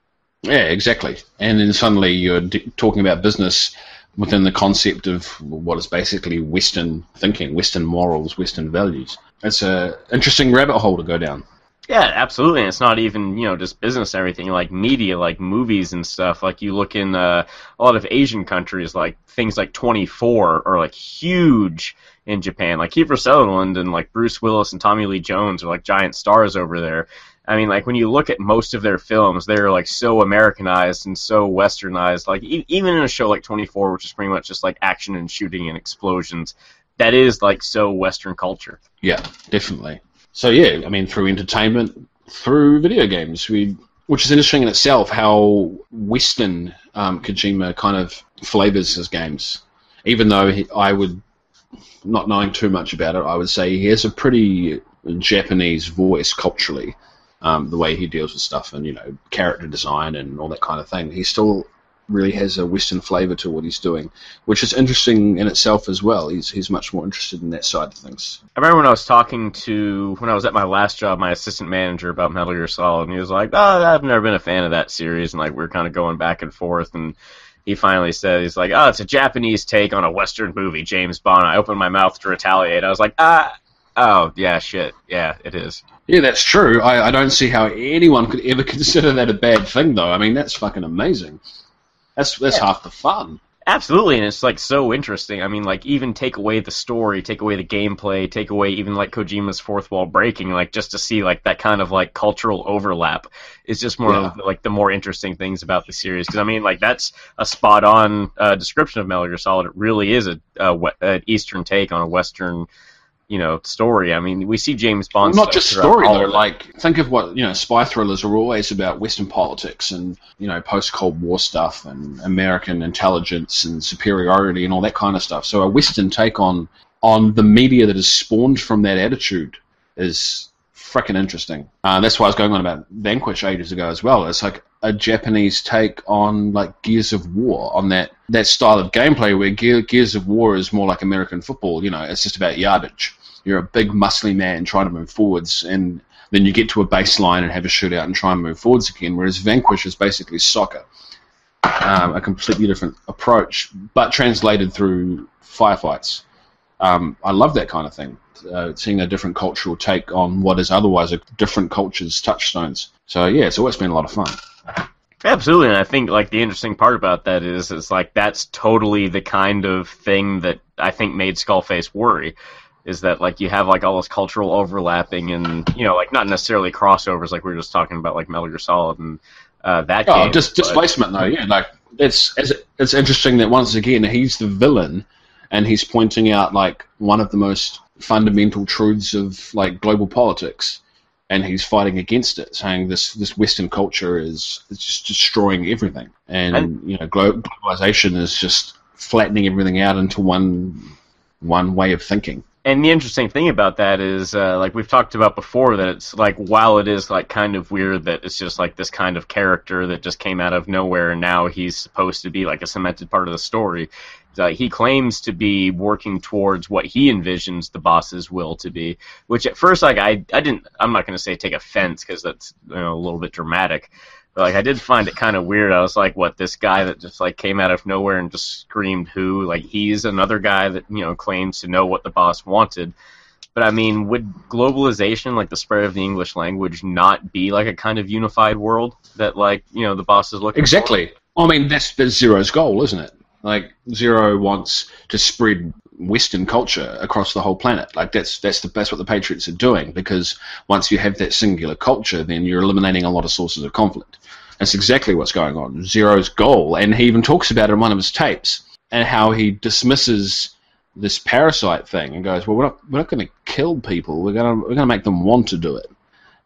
Yeah, exactly. And then suddenly you're d- talking about business within the concept of what is basically Western thinking, Western morals, Western values. It's a interesting rabbit hole to go down. Yeah, absolutely. And it's not even, you know, just business and everything, like media, like movies and stuff. Like you look in uh, a lot of Asian countries, like things like 24 are like huge in Japan. Like Kiefer Sutherland and like Bruce Willis and Tommy Lee Jones are like giant stars over there. I mean, like when you look at most of their films, they're like so Americanized and so westernized. Like e- even in a show like 24, which is pretty much just like action and shooting and explosions, that is like so Western culture. Yeah, definitely. So yeah, I mean, through entertainment, through video games, we, which is interesting in itself, how Western um, Kojima kind of flavors his games. Even though he, I would not knowing too much about it, I would say he has a pretty Japanese voice culturally. Um, the way he deals with stuff and you know character design and all that kind of thing. He still really has a Western flavour to what he's doing, which is interesting in itself as well. He's he's much more interested in that side of things. I remember when I was talking to when I was at my last job, my assistant manager about Metal Gear Solid, and he was like, "Oh, I've never been a fan of that series," and like we are kind of going back and forth, and he finally said, "He's like, oh, it's a Japanese take on a Western movie, James Bond." I opened my mouth to retaliate. I was like, ah. Oh yeah, shit. Yeah, it is. Yeah, that's true. I, I don't see how anyone could ever consider that a bad thing, though. I mean, that's fucking amazing. That's that's yeah. half the fun. Absolutely, and it's like so interesting. I mean, like even take away the story, take away the gameplay, take away even like Kojima's fourth wall breaking, like just to see like that kind of like cultural overlap is just more yeah. of like the more interesting things about the series. Because I mean, like that's a spot on uh, description of Metal Gear Solid. It really is a, a, a Eastern take on a Western you know story. I mean, we see James Bond. Well, not just story though. Like think of what you know. Spy thrillers are always about Western politics and you know post Cold War stuff and American intelligence and superiority and all that kind of stuff. So a Western take on on the media that is spawned from that attitude is freaking interesting. Uh, that's why I was going on about Vanquish ages ago as well. It's like a Japanese take on like Gears of War, on that, that style of gameplay where Gear, Gears of War is more like American football. You know, it's just about yardage. You're a big, muscly man trying to move forwards, and then you get to a baseline and have a shootout and try and move forwards again. Whereas Vanquish is basically soccer, um, a completely different approach, but translated through firefights. Um, I love that kind of thing uh, seeing a different cultural take on what is otherwise a different culture's touchstones. So yeah, it's always been a lot of fun. Absolutely, and I think like the interesting part about that is is like that's totally the kind of thing that I think made Skullface worry. Is that like you have like all this cultural overlapping and you know like not necessarily crossovers like we were just talking about like Metal Gear Solid and uh, that oh, game. Dis- displacement though, yeah. Like it's, it's it's interesting that once again he's the villain and he's pointing out like one of the most fundamental truths of like global politics, and he's fighting against it, saying this this Western culture is, is just destroying everything, and, and you know globalization is just flattening everything out into one one way of thinking. And the interesting thing about that is, uh, like we've talked about before, that it's like while it is like kind of weird that it's just like this kind of character that just came out of nowhere, and now he's supposed to be like a cemented part of the story. Uh, he claims to be working towards what he envisions the boss's will to be, which at first, like I, I didn't, I'm not going to say take offense because that's you know, a little bit dramatic, like I did find it kind of weird. I was like, what this guy that just like came out of nowhere and just screamed who? Like he's another guy that you know claims to know what the boss wanted. But I mean, would globalization, like the spread of the English language, not be like a kind of unified world that like you know the boss is looking exactly? For? I mean, that's, that's Zero's goal, isn't it? Like Zero wants to spread Western culture across the whole planet. Like that's that's the that's what the Patriots are doing because once you have that singular culture, then you're eliminating a lot of sources of conflict. That's exactly what's going on. Zero's goal, and he even talks about it in one of his tapes, and how he dismisses this parasite thing and goes, "Well, we're not we're not going to kill people. We're going to we're going to make them want to do it.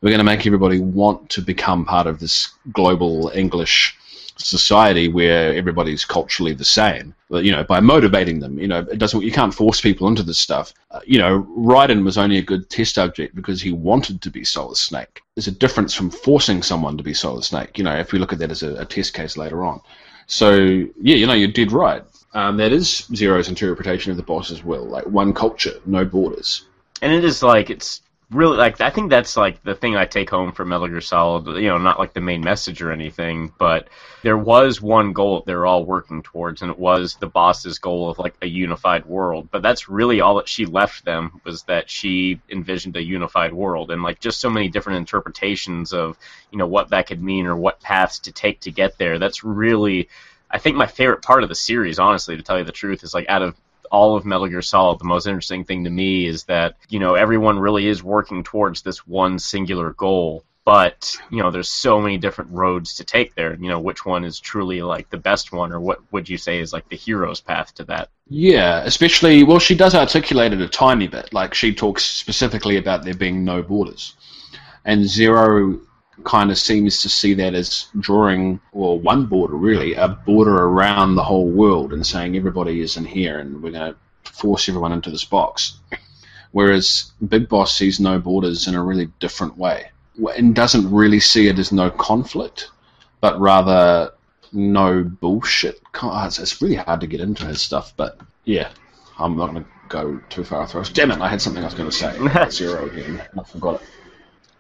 We're going to make everybody want to become part of this global English." Society where everybody's culturally the same. You know, by motivating them. You know, it doesn't. You can't force people into this stuff. Uh, you know, Raiden was only a good test subject because he wanted to be Solid Snake. There's a difference from forcing someone to be Solid Snake. You know, if we look at that as a, a test case later on. So yeah, you know, you did right. Um, that is Zero's interpretation of the boss as well. Like one culture, no borders. And it is like it's really like I think that's like the thing I take home from Metal Gear Solid. You know, not like the main message or anything, but there was one goal they're all working towards, and it was the boss's goal of like a unified world. But that's really all that she left them was that she envisioned a unified world, and like just so many different interpretations of you know what that could mean or what paths to take to get there. That's really I think my favorite part of the series, honestly, to tell you the truth, is like out of all of Metal Gear Solid, the most interesting thing to me is that you know everyone really is working towards this one singular goal. But you know, there's so many different roads to take there. You know, which one is truly like the best one, or what would you say is like the hero's path to that? Yeah, especially well, she does articulate it a tiny bit. Like she talks specifically about there being no borders, and Zero kind of seems to see that as drawing, well, one border really, a border around the whole world and saying everybody is in here and we're going to force everyone into this box. Whereas Big Boss sees no borders in a really different way and doesn't really see it as no conflict, but rather no bullshit. Ah, it's, it's really hard to get into his stuff, but yeah, I'm not going to go too far off. Damn it, I had something I was going to say. Zero again. I forgot it.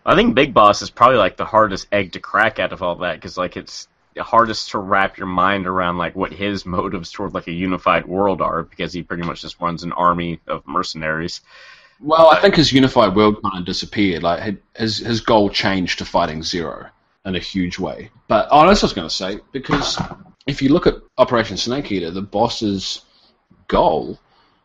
I think Big Boss is probably like the hardest egg to crack out of all that because like it's hardest to wrap your mind around like what his motives toward like a unified world are because he pretty much just runs an army of mercenaries. Well, I think his unified world kind of disappeared. Like his his goal changed to fighting Zero in a huge way. But oh, that's what I was going to say because if you look at Operation Snake Eater, the boss's goal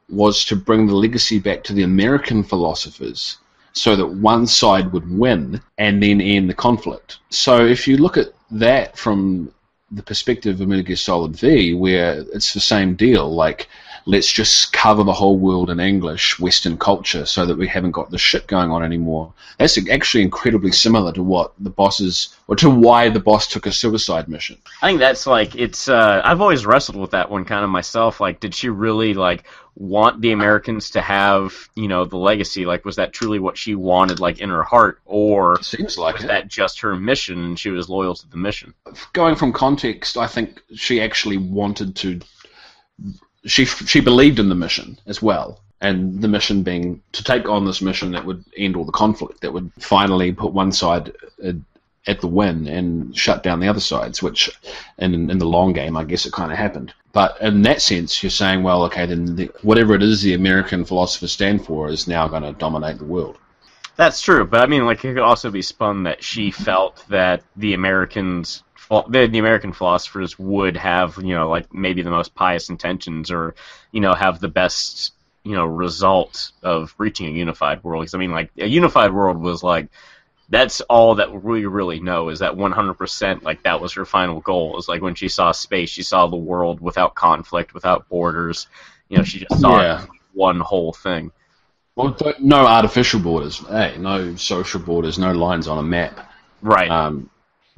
was to bring the legacy back to the American philosophers so that one side would win and then end the conflict. So if you look at that from the perspective of Metal Gear Solid V, where it's the same deal, like let's just cover the whole world in English, Western culture, so that we haven't got the shit going on anymore. That's actually incredibly similar to what the bosses, or to why the boss took a suicide mission. I think that's like it's. Uh, I've always wrestled with that one kind of myself. Like, did she really like want the Americans to have you know the legacy? Like, was that truly what she wanted, like in her heart, or seems like was it. that just her mission and she was loyal to the mission? Going from context, I think she actually wanted to she she believed in the mission as well, and the mission being to take on this mission that would end all the conflict, that would finally put one side uh, at the win and shut down the other sides. Which, in in the long game, I guess it kind of happened. But in that sense, you're saying, well, okay, then the, whatever it is the American philosophers stand for is now going to dominate the world. That's true, but I mean, like it could also be spun that she felt that the Americans the, the American philosophers would have, you know, like maybe the most pious intentions or, you know, have the best, you know, result of reaching a unified world. Because, I mean, like, a unified world was like, that's all that we really know is that 100% like that was her final goal. Is like when she saw space she saw the world without conflict without borders. You know she just saw yeah. one whole thing. Well no artificial borders hey no social borders no lines on a map. Right. Um,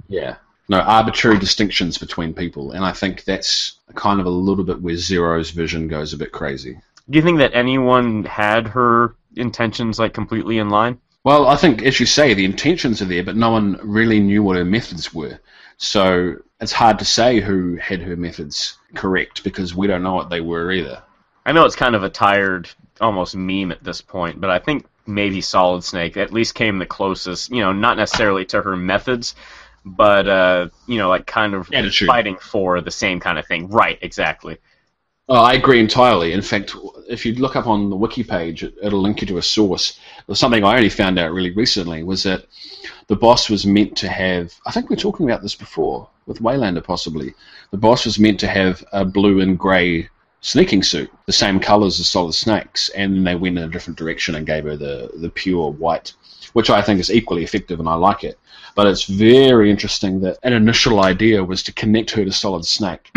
yeah no arbitrary distinctions between people, and I think that's kind of a little bit where Zero's vision goes a bit crazy. Do you think that anyone had her intentions like completely in line? Well, I think, as you say, the intentions are there, but no one really knew what her methods were. So it's hard to say who had her methods correct because we don't know what they were either. I know it's kind of a tired, almost meme at this point, but I think maybe Solid Snake at least came the closest, you know, not necessarily to her methods, but uh, you know, like kind of Attitude. fighting for the same kind of thing. Right, exactly. Oh, I agree entirely. In fact, if you look up on the wiki page, it'll link you to a source. Something I only found out really recently was that the boss was meant to have. I think we are talking about this before with Waylander, possibly. The boss was meant to have a blue and grey sneaking suit, the same colours as Solid Snakes, and they went in a different direction and gave her the the pure white, which I think is equally effective, and I like it. But it's very interesting that an initial idea was to connect her to Solid Snake.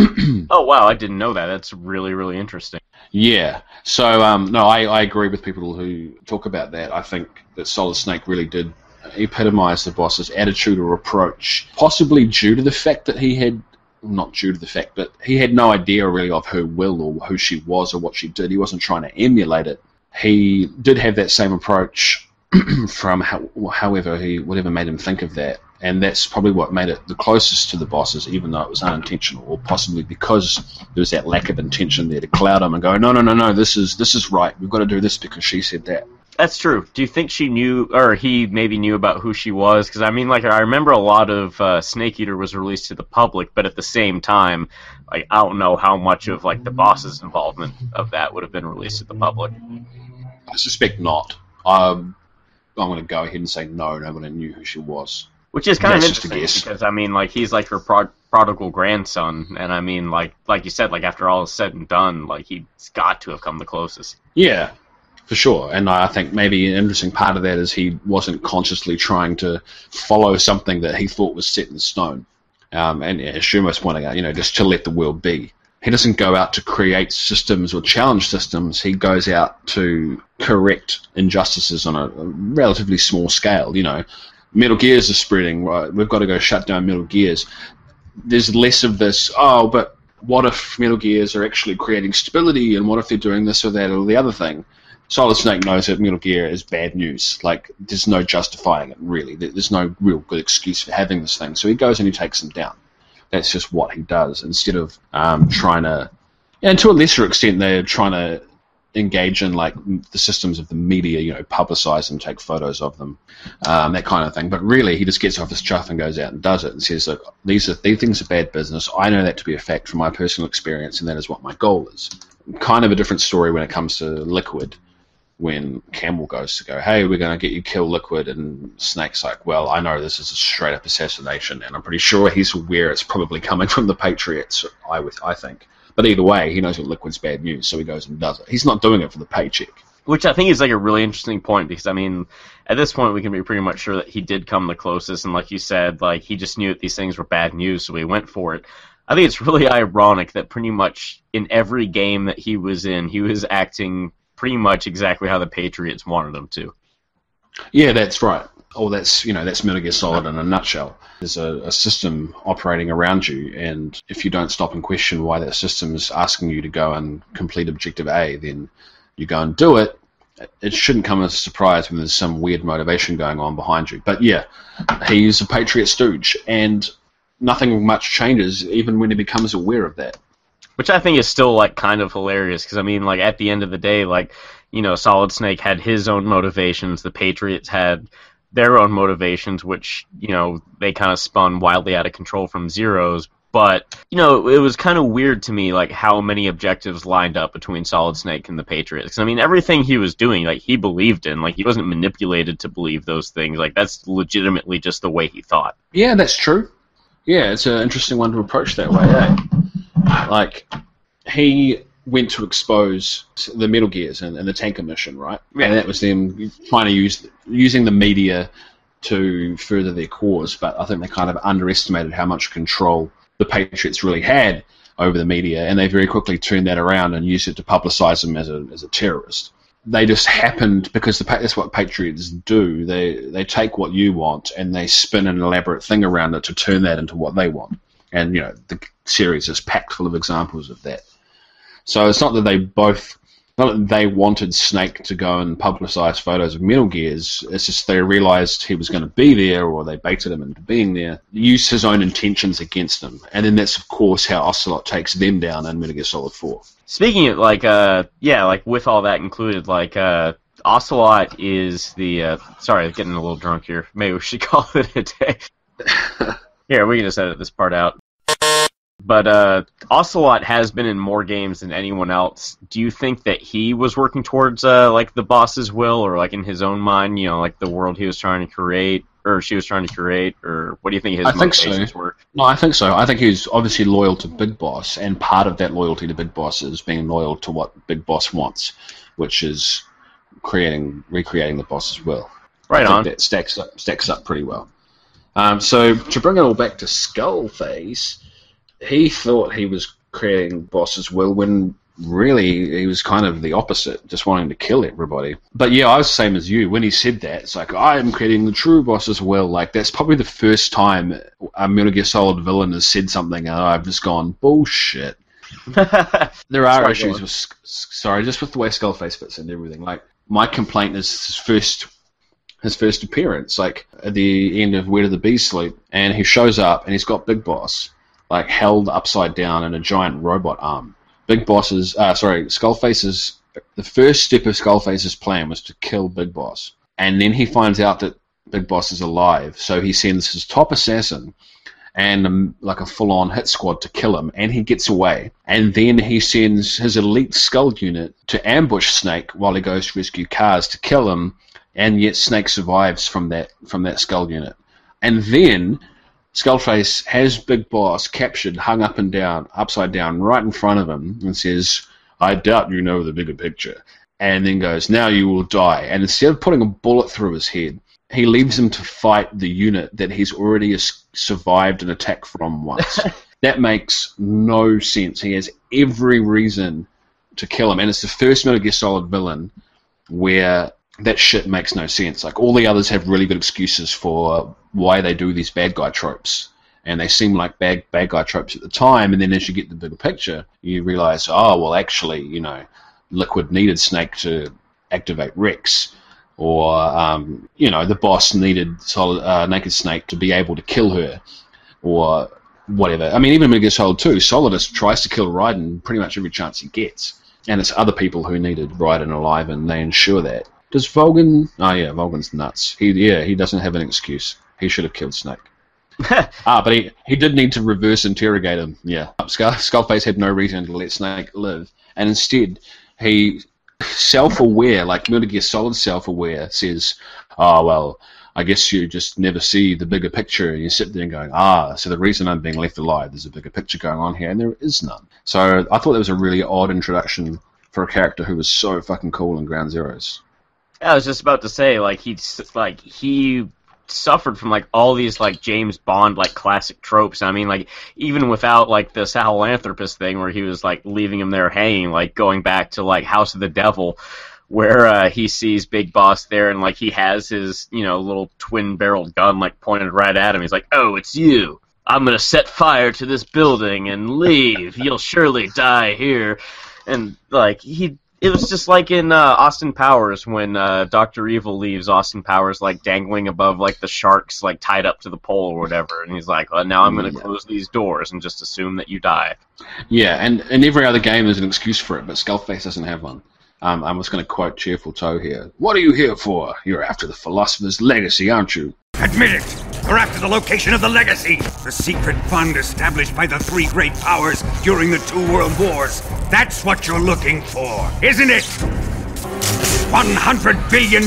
oh wow, I didn't know that. That's really really interesting. Yeah. So um, no, I, I agree with people who talk about that. I think that Solid Snake really did epitomize the boss's attitude or approach, possibly due to the fact that he had not due to the fact, but he had no idea really of her will or who she was or what she did. He wasn't trying to emulate it. He did have that same approach from how, however he whatever made him think of that, and that's probably what made it the closest to the bosses, even though it was unintentional, or possibly because there was that lack of intention there to cloud him and go, no, no, no, no, this is this is right. We've got to do this because she said that. That's true. Do you think she knew, or he maybe knew about who she was? Because I mean, like I remember a lot of uh, Snake Eater was released to the public, but at the same time, like I don't know how much of like the boss's involvement of that would have been released to the public. I suspect not. Um, I'm going to go ahead and say no. Nobody knew who she was. Which is kind That's of interesting because I mean, like he's like her prod- prodigal grandson, and I mean, like like you said, like after all is said and done, like he's got to have come the closest. Yeah, for sure. And I think maybe an interesting part of that is he wasn't consciously trying to follow something that he thought was set in stone. Um, and as Shumo's pointing out, you know, just to let the world be he doesn't go out to create systems or challenge systems. He goes out to correct injustices on a, relatively small scale. You know, Metal Gears are spreading. Right, we've got to go shut down Metal Gears. There's less of this. Oh, but what if Metal Gears are actually creating stability, and what if they're doing this or that or the other thing? Solid Snake knows that Metal Gear is bad news. Like, there's no justifying it, really. There's no real good excuse for having this thing. So he goes and he takes them down. That's just what he does, instead of um, trying to. And to a lesser extent, they're trying to engage in like the systems of the media, you know, publicize them, take photos of them, um, that kind of thing. But really, he just gets off his chuff and goes out and does it and says, "Look, these are these things are bad business. I know that to be a fact from my personal experience, and that is what my goal is." Kind of a different story when it comes to Liquid. When Campbell goes to go, hey, we're going to get you kill Liquid, and Snake's like, well, I know this is a straight up assassination, and I'm pretty sure he's aware it's probably coming from the Patriots. I would, I think. But either way, he knows that Liquid's bad news, so he goes and does it. He's not doing it for the paycheck. Which I think is like a really interesting point because I mean, at this point we can be pretty much sure that he did come the closest, and like you said, like he just knew that these things were bad news, so he went for it. I think it's really ironic that pretty much in every game that he was in, he was acting pretty much exactly how the Patriots wanted them to. Yeah, that's right. Oh, that's you know that's Metal Gear Solid in a nutshell. There's a, a, system operating around you, and if you don't stop and question why that system is asking you to go and complete Objective A, then you go and do it. It shouldn't come as a surprise when there's some weird motivation going on behind you. But yeah, he's a Patriot stooge, and nothing much changes even when he becomes aware of that. Which I think is still like kind of hilarious because I mean, like at the end of the day, like you know, Solid Snake had his own motivations. The Patriots had their own motivations, which you know they kind of spun wildly out of control from Zero's. But you know, it was kind of weird to me, like how many objectives lined up between Solid Snake and the Patriots. I mean, everything he was doing, like he believed in, like he wasn't manipulated to believe those things. Like that's legitimately just the way he thought. Yeah, that's true. Yeah, it's an interesting one to approach that way. Eh? Like he went to expose the Metal Gears and, and the tanker mission, right? Yeah. And that was them trying to use using the media to further their cause. But I think they kind of underestimated how much control the Patriots really had over the media, and they very quickly turned that around and used it to publicize them as a as a terrorist. They just happened because the, that's what Patriots do. They they take what you want and they spin an elaborate thing around it to turn that into what they want. And you know the series is packed full of examples of that. So it's not that they both, not that they wanted Snake to go and publicize photos of Metal Gears. It's just they realized he was going to be there, or they baited him into being there, used his own intentions against him, and then that's of course how Ocelot takes them down in Metal Gear Solid Four. Speaking of like, uh, yeah, like with all that included, like, uh, Ocelot is the uh, sorry, getting a little drunk here. Maybe we should call it a day. Here, we can just edit this part out. But uh, Ocelot has been in more games than anyone else. Do you think that he was working towards uh, like the boss's will, or like in his own mind, you know, like the world he was trying to create, or she was trying to create, or what do you think his I think so. were? No, I think so. I think he's obviously loyal to Big Boss, and part of that loyalty to Big Boss is being loyal to what Big Boss wants, which is creating, recreating the boss's will. Right I on. That stacks up, stacks up pretty well. Um, so to bring it all back to Skullface he thought he was creating boss's will when really he was kind of the opposite, just wanting to kill everybody. But yeah, I was the same as you. When he said that, it's like I am creating the true boss's will. Like that's probably the first time a Metal Gear Solid villain has said something, and I've just gone bullshit. there are issues with sorry, just with the way Skullface fits and everything. Like my complaint is his first his first appearance, like at the end of Where Did the Bees Sleep, and he shows up and he's got Big Boss like held upside down in a giant robot arm. Big Boss's, uh, sorry, Skullface's, the first step of Skullface's plan was to kill Big Boss. And then he finds out that Big Boss is alive, so he sends his top assassin and um, like a full-on hit squad to kill him, and he gets away. And then he sends his elite skull unit to ambush Snake while he goes to rescue Kaz to kill him, and yet Snake survives from that from that skull unit. And then Skullface has Big Boss captured, hung up and down, upside down, right in front of him, and says, I doubt you know the bigger picture. And then goes, Now you will die. And instead of putting a bullet through his head, he leaves him to fight the unit that he's already survived an attack from once. that makes no sense. He has every reason to kill him. And it's the first Metal Gear Solid villain where that shit makes no sense. Like all the others have really good excuses for why they do these bad guy tropes, and they seem like bad bad guy tropes at the time. And then as you get the bigger picture, you realize, oh well, actually, you know, Liquid needed Snake to activate Rex, or um, you know, the boss needed Solid uh, Naked Snake to be able to kill her, or whatever. I mean, even Metal Gear Solid 2, Solidus tries to kill Raiden pretty much every chance he gets, and it's other people who needed Raiden alive, and they ensure that. Does Volgin? Oh yeah, Volgin's nuts. He yeah, he doesn't have an excuse. He should have killed Snake. ah, but he, he did need to reverse interrogate him. Yeah, Skull, Skullface had no reason to let Snake live, and instead he self-aware, like Metal Gear Solid self-aware, says, "Oh well, I guess you just never see the bigger picture, and you sit there and going, ah, so the reason I'm being left alive, there's a bigger picture going on here, and there is none." So I thought that was a really odd introduction for a character who was so fucking cool in Ground Zeroes. I was just about to say, like he's like he suffered from like all these like James Bond like classic tropes. I mean, like even without like the Sahelanthropus thing where he was like leaving him there hanging, like going back to like House of the Devil, where uh, he sees Big Boss there and like he has his you know little twin barreled gun like pointed right at him. He's like, "Oh, it's you." I'm gonna set fire to this building and leave. You'll surely die here. And like he it was just like in uh, Austin Powers when uh, Doctor Evil leaves Austin Powers like dangling above like the sharks like tied up to the pole or whatever, and he's like, well, "Now I'm going to Yeah. close these doors and just assume that you die." Yeah, and in every other game there's an excuse for it, but Skullface doesn't have one. Um, I'm just going to quote Cheerful Toe here. What are you here for? You're after the Philosopher's legacy, aren't you? Admit it! We're after the location of the legacy! The secret fund established by the three great powers during the two world wars. That's what you're looking for, isn't it? $100 billion!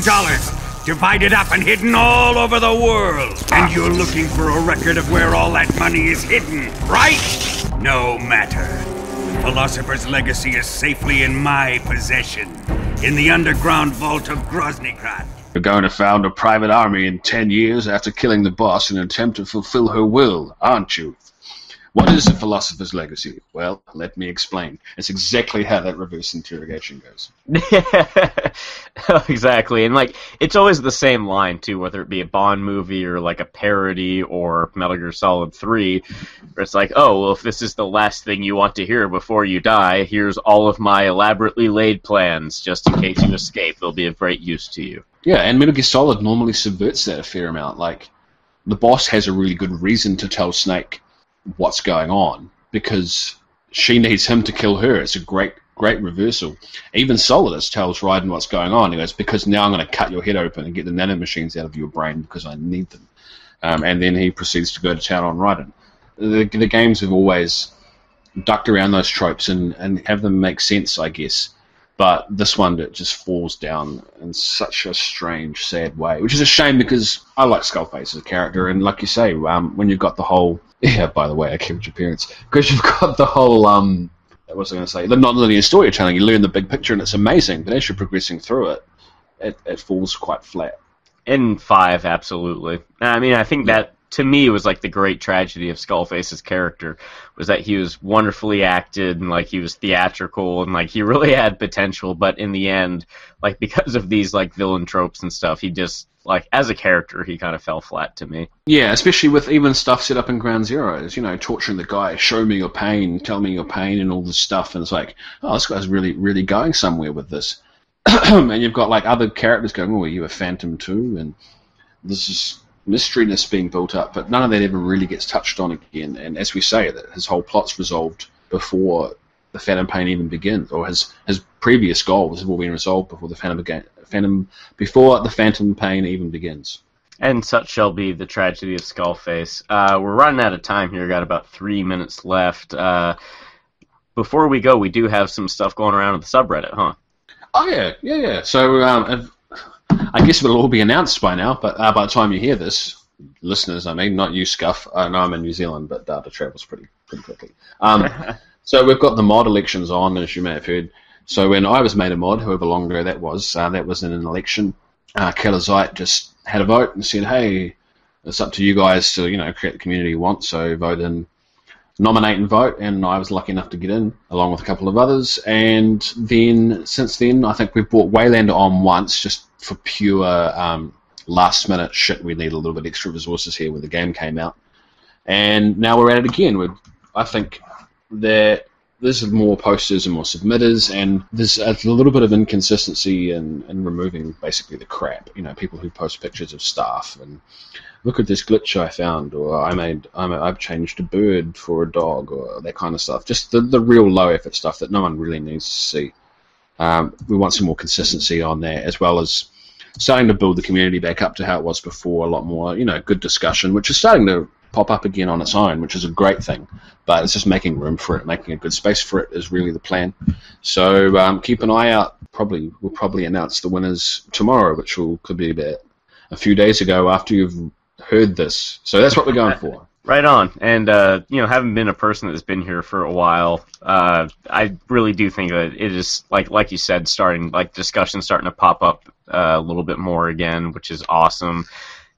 Divided up and hidden all over the world. And you're looking for a record of where all that money is hidden, right? No matter. The Philosopher's legacy is safely in my possession. In the underground vault of Groznygrad. You're going to found a private army in ten years after killing the boss in an attempt to fulfill her will, aren't you? What is the Philosopher's legacy? Well, let me explain. It's exactly how that reverse interrogation goes. exactly, and like it's always the same line too, whether it be a Bond movie or like a parody or Metal Gear Solid Three, where it's like, oh well, if this is the last thing you want to hear before you die, here's all of my elaborately laid plans, just in case you escape. They'll be of great use to you. Yeah, and Metal Gear Solid normally subverts that a fair amount. Like, the boss has a really good reason to tell Snake what's going on because she needs him to kill her. It's a great, great reversal. Even Solidus tells Raiden what's going on. He goes, "Because now I'm going to cut your head open and get the nanomachines out of your brain because I need them." Um, and then he proceeds to go to town on Raiden. The, the games have always ducked around those tropes and, and have them make sense, I guess but this one it just falls down in such a strange, sad way, which is a shame because I like Skullface as a character, and like you say, um, when you've got the whole yeah, by the way, I kept your parents because you've got the whole um, what was I going to say? The non-linear storytelling. You learn the big picture, and it's amazing. But as you're progressing through it, it, it falls quite flat. In five, absolutely. I mean, I think that to me was like the great tragedy of Skullface's character was that he was wonderfully acted and like he was theatrical and like he really had potential, but in the end, like because of these like villain tropes and stuff, he just like as a character he kind of fell flat to me. Yeah, especially with even stuff set up in Ground Zeroes, you know, torturing the guy, show me your pain, tell me your pain, and all this stuff. And it's like, oh, this guy's really, really going somewhere with this. and you've got like other characters going, oh, are you a Phantom too? And this is mysteryness being built up, but none of that ever really gets touched on again. And as we say, that his whole plot's resolved before the Phantom Pain even begins, or his his previous goals have all been resolved before the Phantom again, Phantom before the Phantom Pain even begins. And such shall be the tragedy of Skullface. Uh, we're running out of time here. Got about three minutes left. Uh, before we go, we do have some stuff going around in the subreddit, huh? Oh yeah, yeah, yeah. So um, if- I guess it'll all be announced by now. But uh, by the time you hear this, listeners, I mean, not you, Scuff. I know I'm in New Zealand, but data travels pretty pretty quickly. Um, so we've got the mod elections on, as you may have heard. So when I was made a mod, however long ago that was, uh, that was in an election. Uh, Kellerzite just had a vote and said, "Hey, it's up to you guys to you know create the community you want. So vote in." Nominate and vote, and I was lucky enough to get in, along with a couple of others. And then, since then, I think we've brought Waylander on once, just for pure um, last minute shit. We need a little bit extra resources here when the game came out. and now we're at it again. We're, I think that there's more posters and more submitters, and there's a little bit of inconsistency in, in removing basically the crap. You know, people who post pictures of staff and look at this glitch I found, or I made a, I've changed a bird for a dog, or that kind of stuff. Just the, the real low effort stuff that no one really needs to see. Um, we want some more consistency on there, as well as starting to build the community back up to how it was before. A lot more, you know, good discussion, which is starting to pop up again on its own, which is a great thing. But it's just making room for it, making a good space for it is really the plan. So um, keep an eye out. Probably we'll probably announce the winners tomorrow, which will could be about a few days ago after you've heard this. So that's what we're going for. Right on. And uh, you know, having been a person that's been here for a while, uh, I really do think that it is like like you said, starting like discussion starting to pop up uh, a little bit more again, which is awesome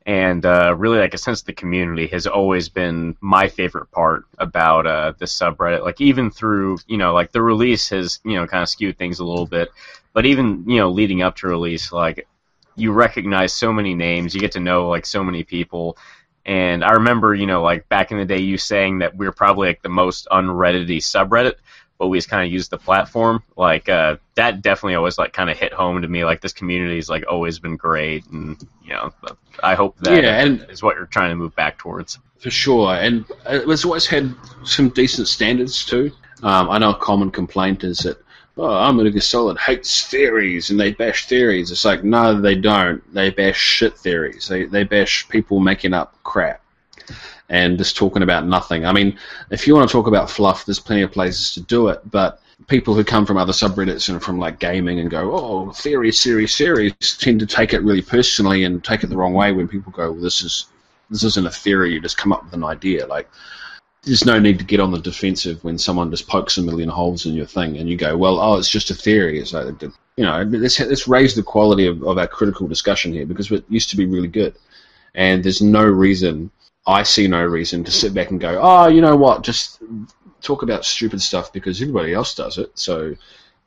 and uh, really like a sense of the community has always been my favorite part about uh, the subreddit like even through you know like the release has you know kind of skewed things a little bit but even you know leading up to release like you recognize so many names you get to know like so many people and i remember you know like back in the day you saying that we are probably like the most unreddity subreddit but we just kind of used the platform. Like uh, that definitely always like kind of hit home to me. Like this community community's like always been great, and you know, I hope that yeah, and is what you're trying to move back towards. For sure, and it's always had some decent standards too. Um, I know a common complaint is that oh, I'm going to get solid hates theories and they bash theories. It's like no, they don't. They bash shit theories. They they bash people making up crap and just talking about nothing. I mean, if you want to talk about fluff, there's plenty of places to do it, but people who come from other subreddits and from like gaming and go, oh, theory, series, series, tend to take it really personally and take it the wrong way when people go, well, this is this isn't a theory. You just come up with an idea. Like, there's no need to get on the defensive when someone just pokes a million holes in your thing and you go, well, oh, it's just a theory. Like, you know, let's, let's raise the quality of, of our critical discussion here because it used to be really good. And there's no reason I see no reason to sit back and go, oh, you know what, just talk about stupid stuff because everybody else does it. So,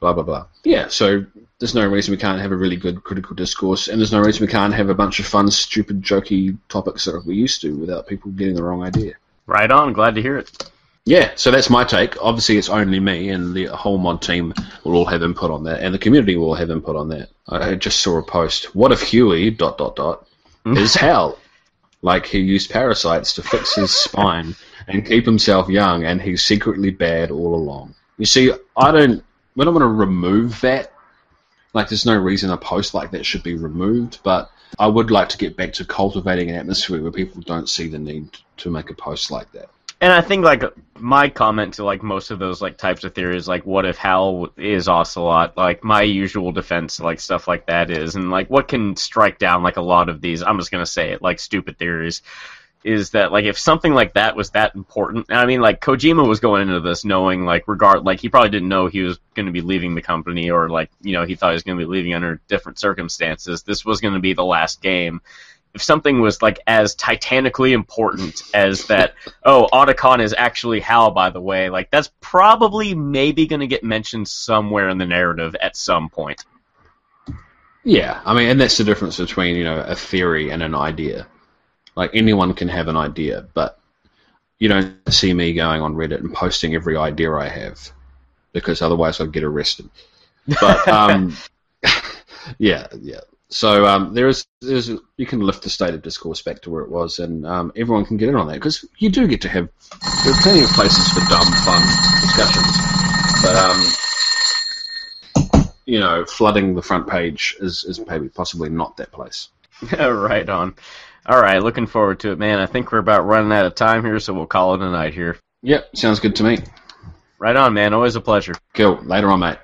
blah blah blah. Yeah. So there's no reason we can't have a really good critical discourse, and there's no reason we can't have a bunch of fun, stupid, jokey topics that we used to without people getting the wrong idea. Right on. Glad to hear it. Yeah, so that's my take. Obviously, it's only me, and the whole mod team will all have input on that, and the community will have input on that. I just saw a post. What if Huey dot dot dot is Hal? like he used parasites to fix his spine and keep himself young, and he's secretly bad all along. You see, I don't. We're not going to remove that. Like, there's no reason a post like that should be removed, but I would like to get back to cultivating an atmosphere where people don't see the need to make a post like that. And I think like my comment to like most of those like types of theories, like what if Hal is Ocelot, like my usual defense, like stuff like that is, and like what can strike down like a lot of these, I'm just gonna say it, like stupid theories, is that like if something like that was that important, and I mean like Kojima was going into this knowing like regard, like he probably didn't know he was going to be leaving the company, or like you know he thought he was going to be leaving under different circumstances. This was going to be the last game if something was like as titanically important as that, oh, Otacon is actually Hal, by the way, like that's probably maybe going to get mentioned somewhere in the narrative at some point. Yeah, I mean, and that's the difference between you know a theory and an idea. Like anyone can have an idea, but you don't see me going on Reddit and posting every idea I have, because otherwise I'd get arrested. But um, yeah, yeah. So um, there is, there's, you can lift the state of discourse back to where it was, and um, everyone can get in on that because you do get to have there are plenty of places for dumb, fun discussions, but um, you know, flooding the front page is, is maybe possibly not that place. right on. All right, looking forward to it, man. I think we're about running out of time here, so we'll call it a night here. Yep, sounds good to me. Right on, man. Always a pleasure. Cool. Later on, mate.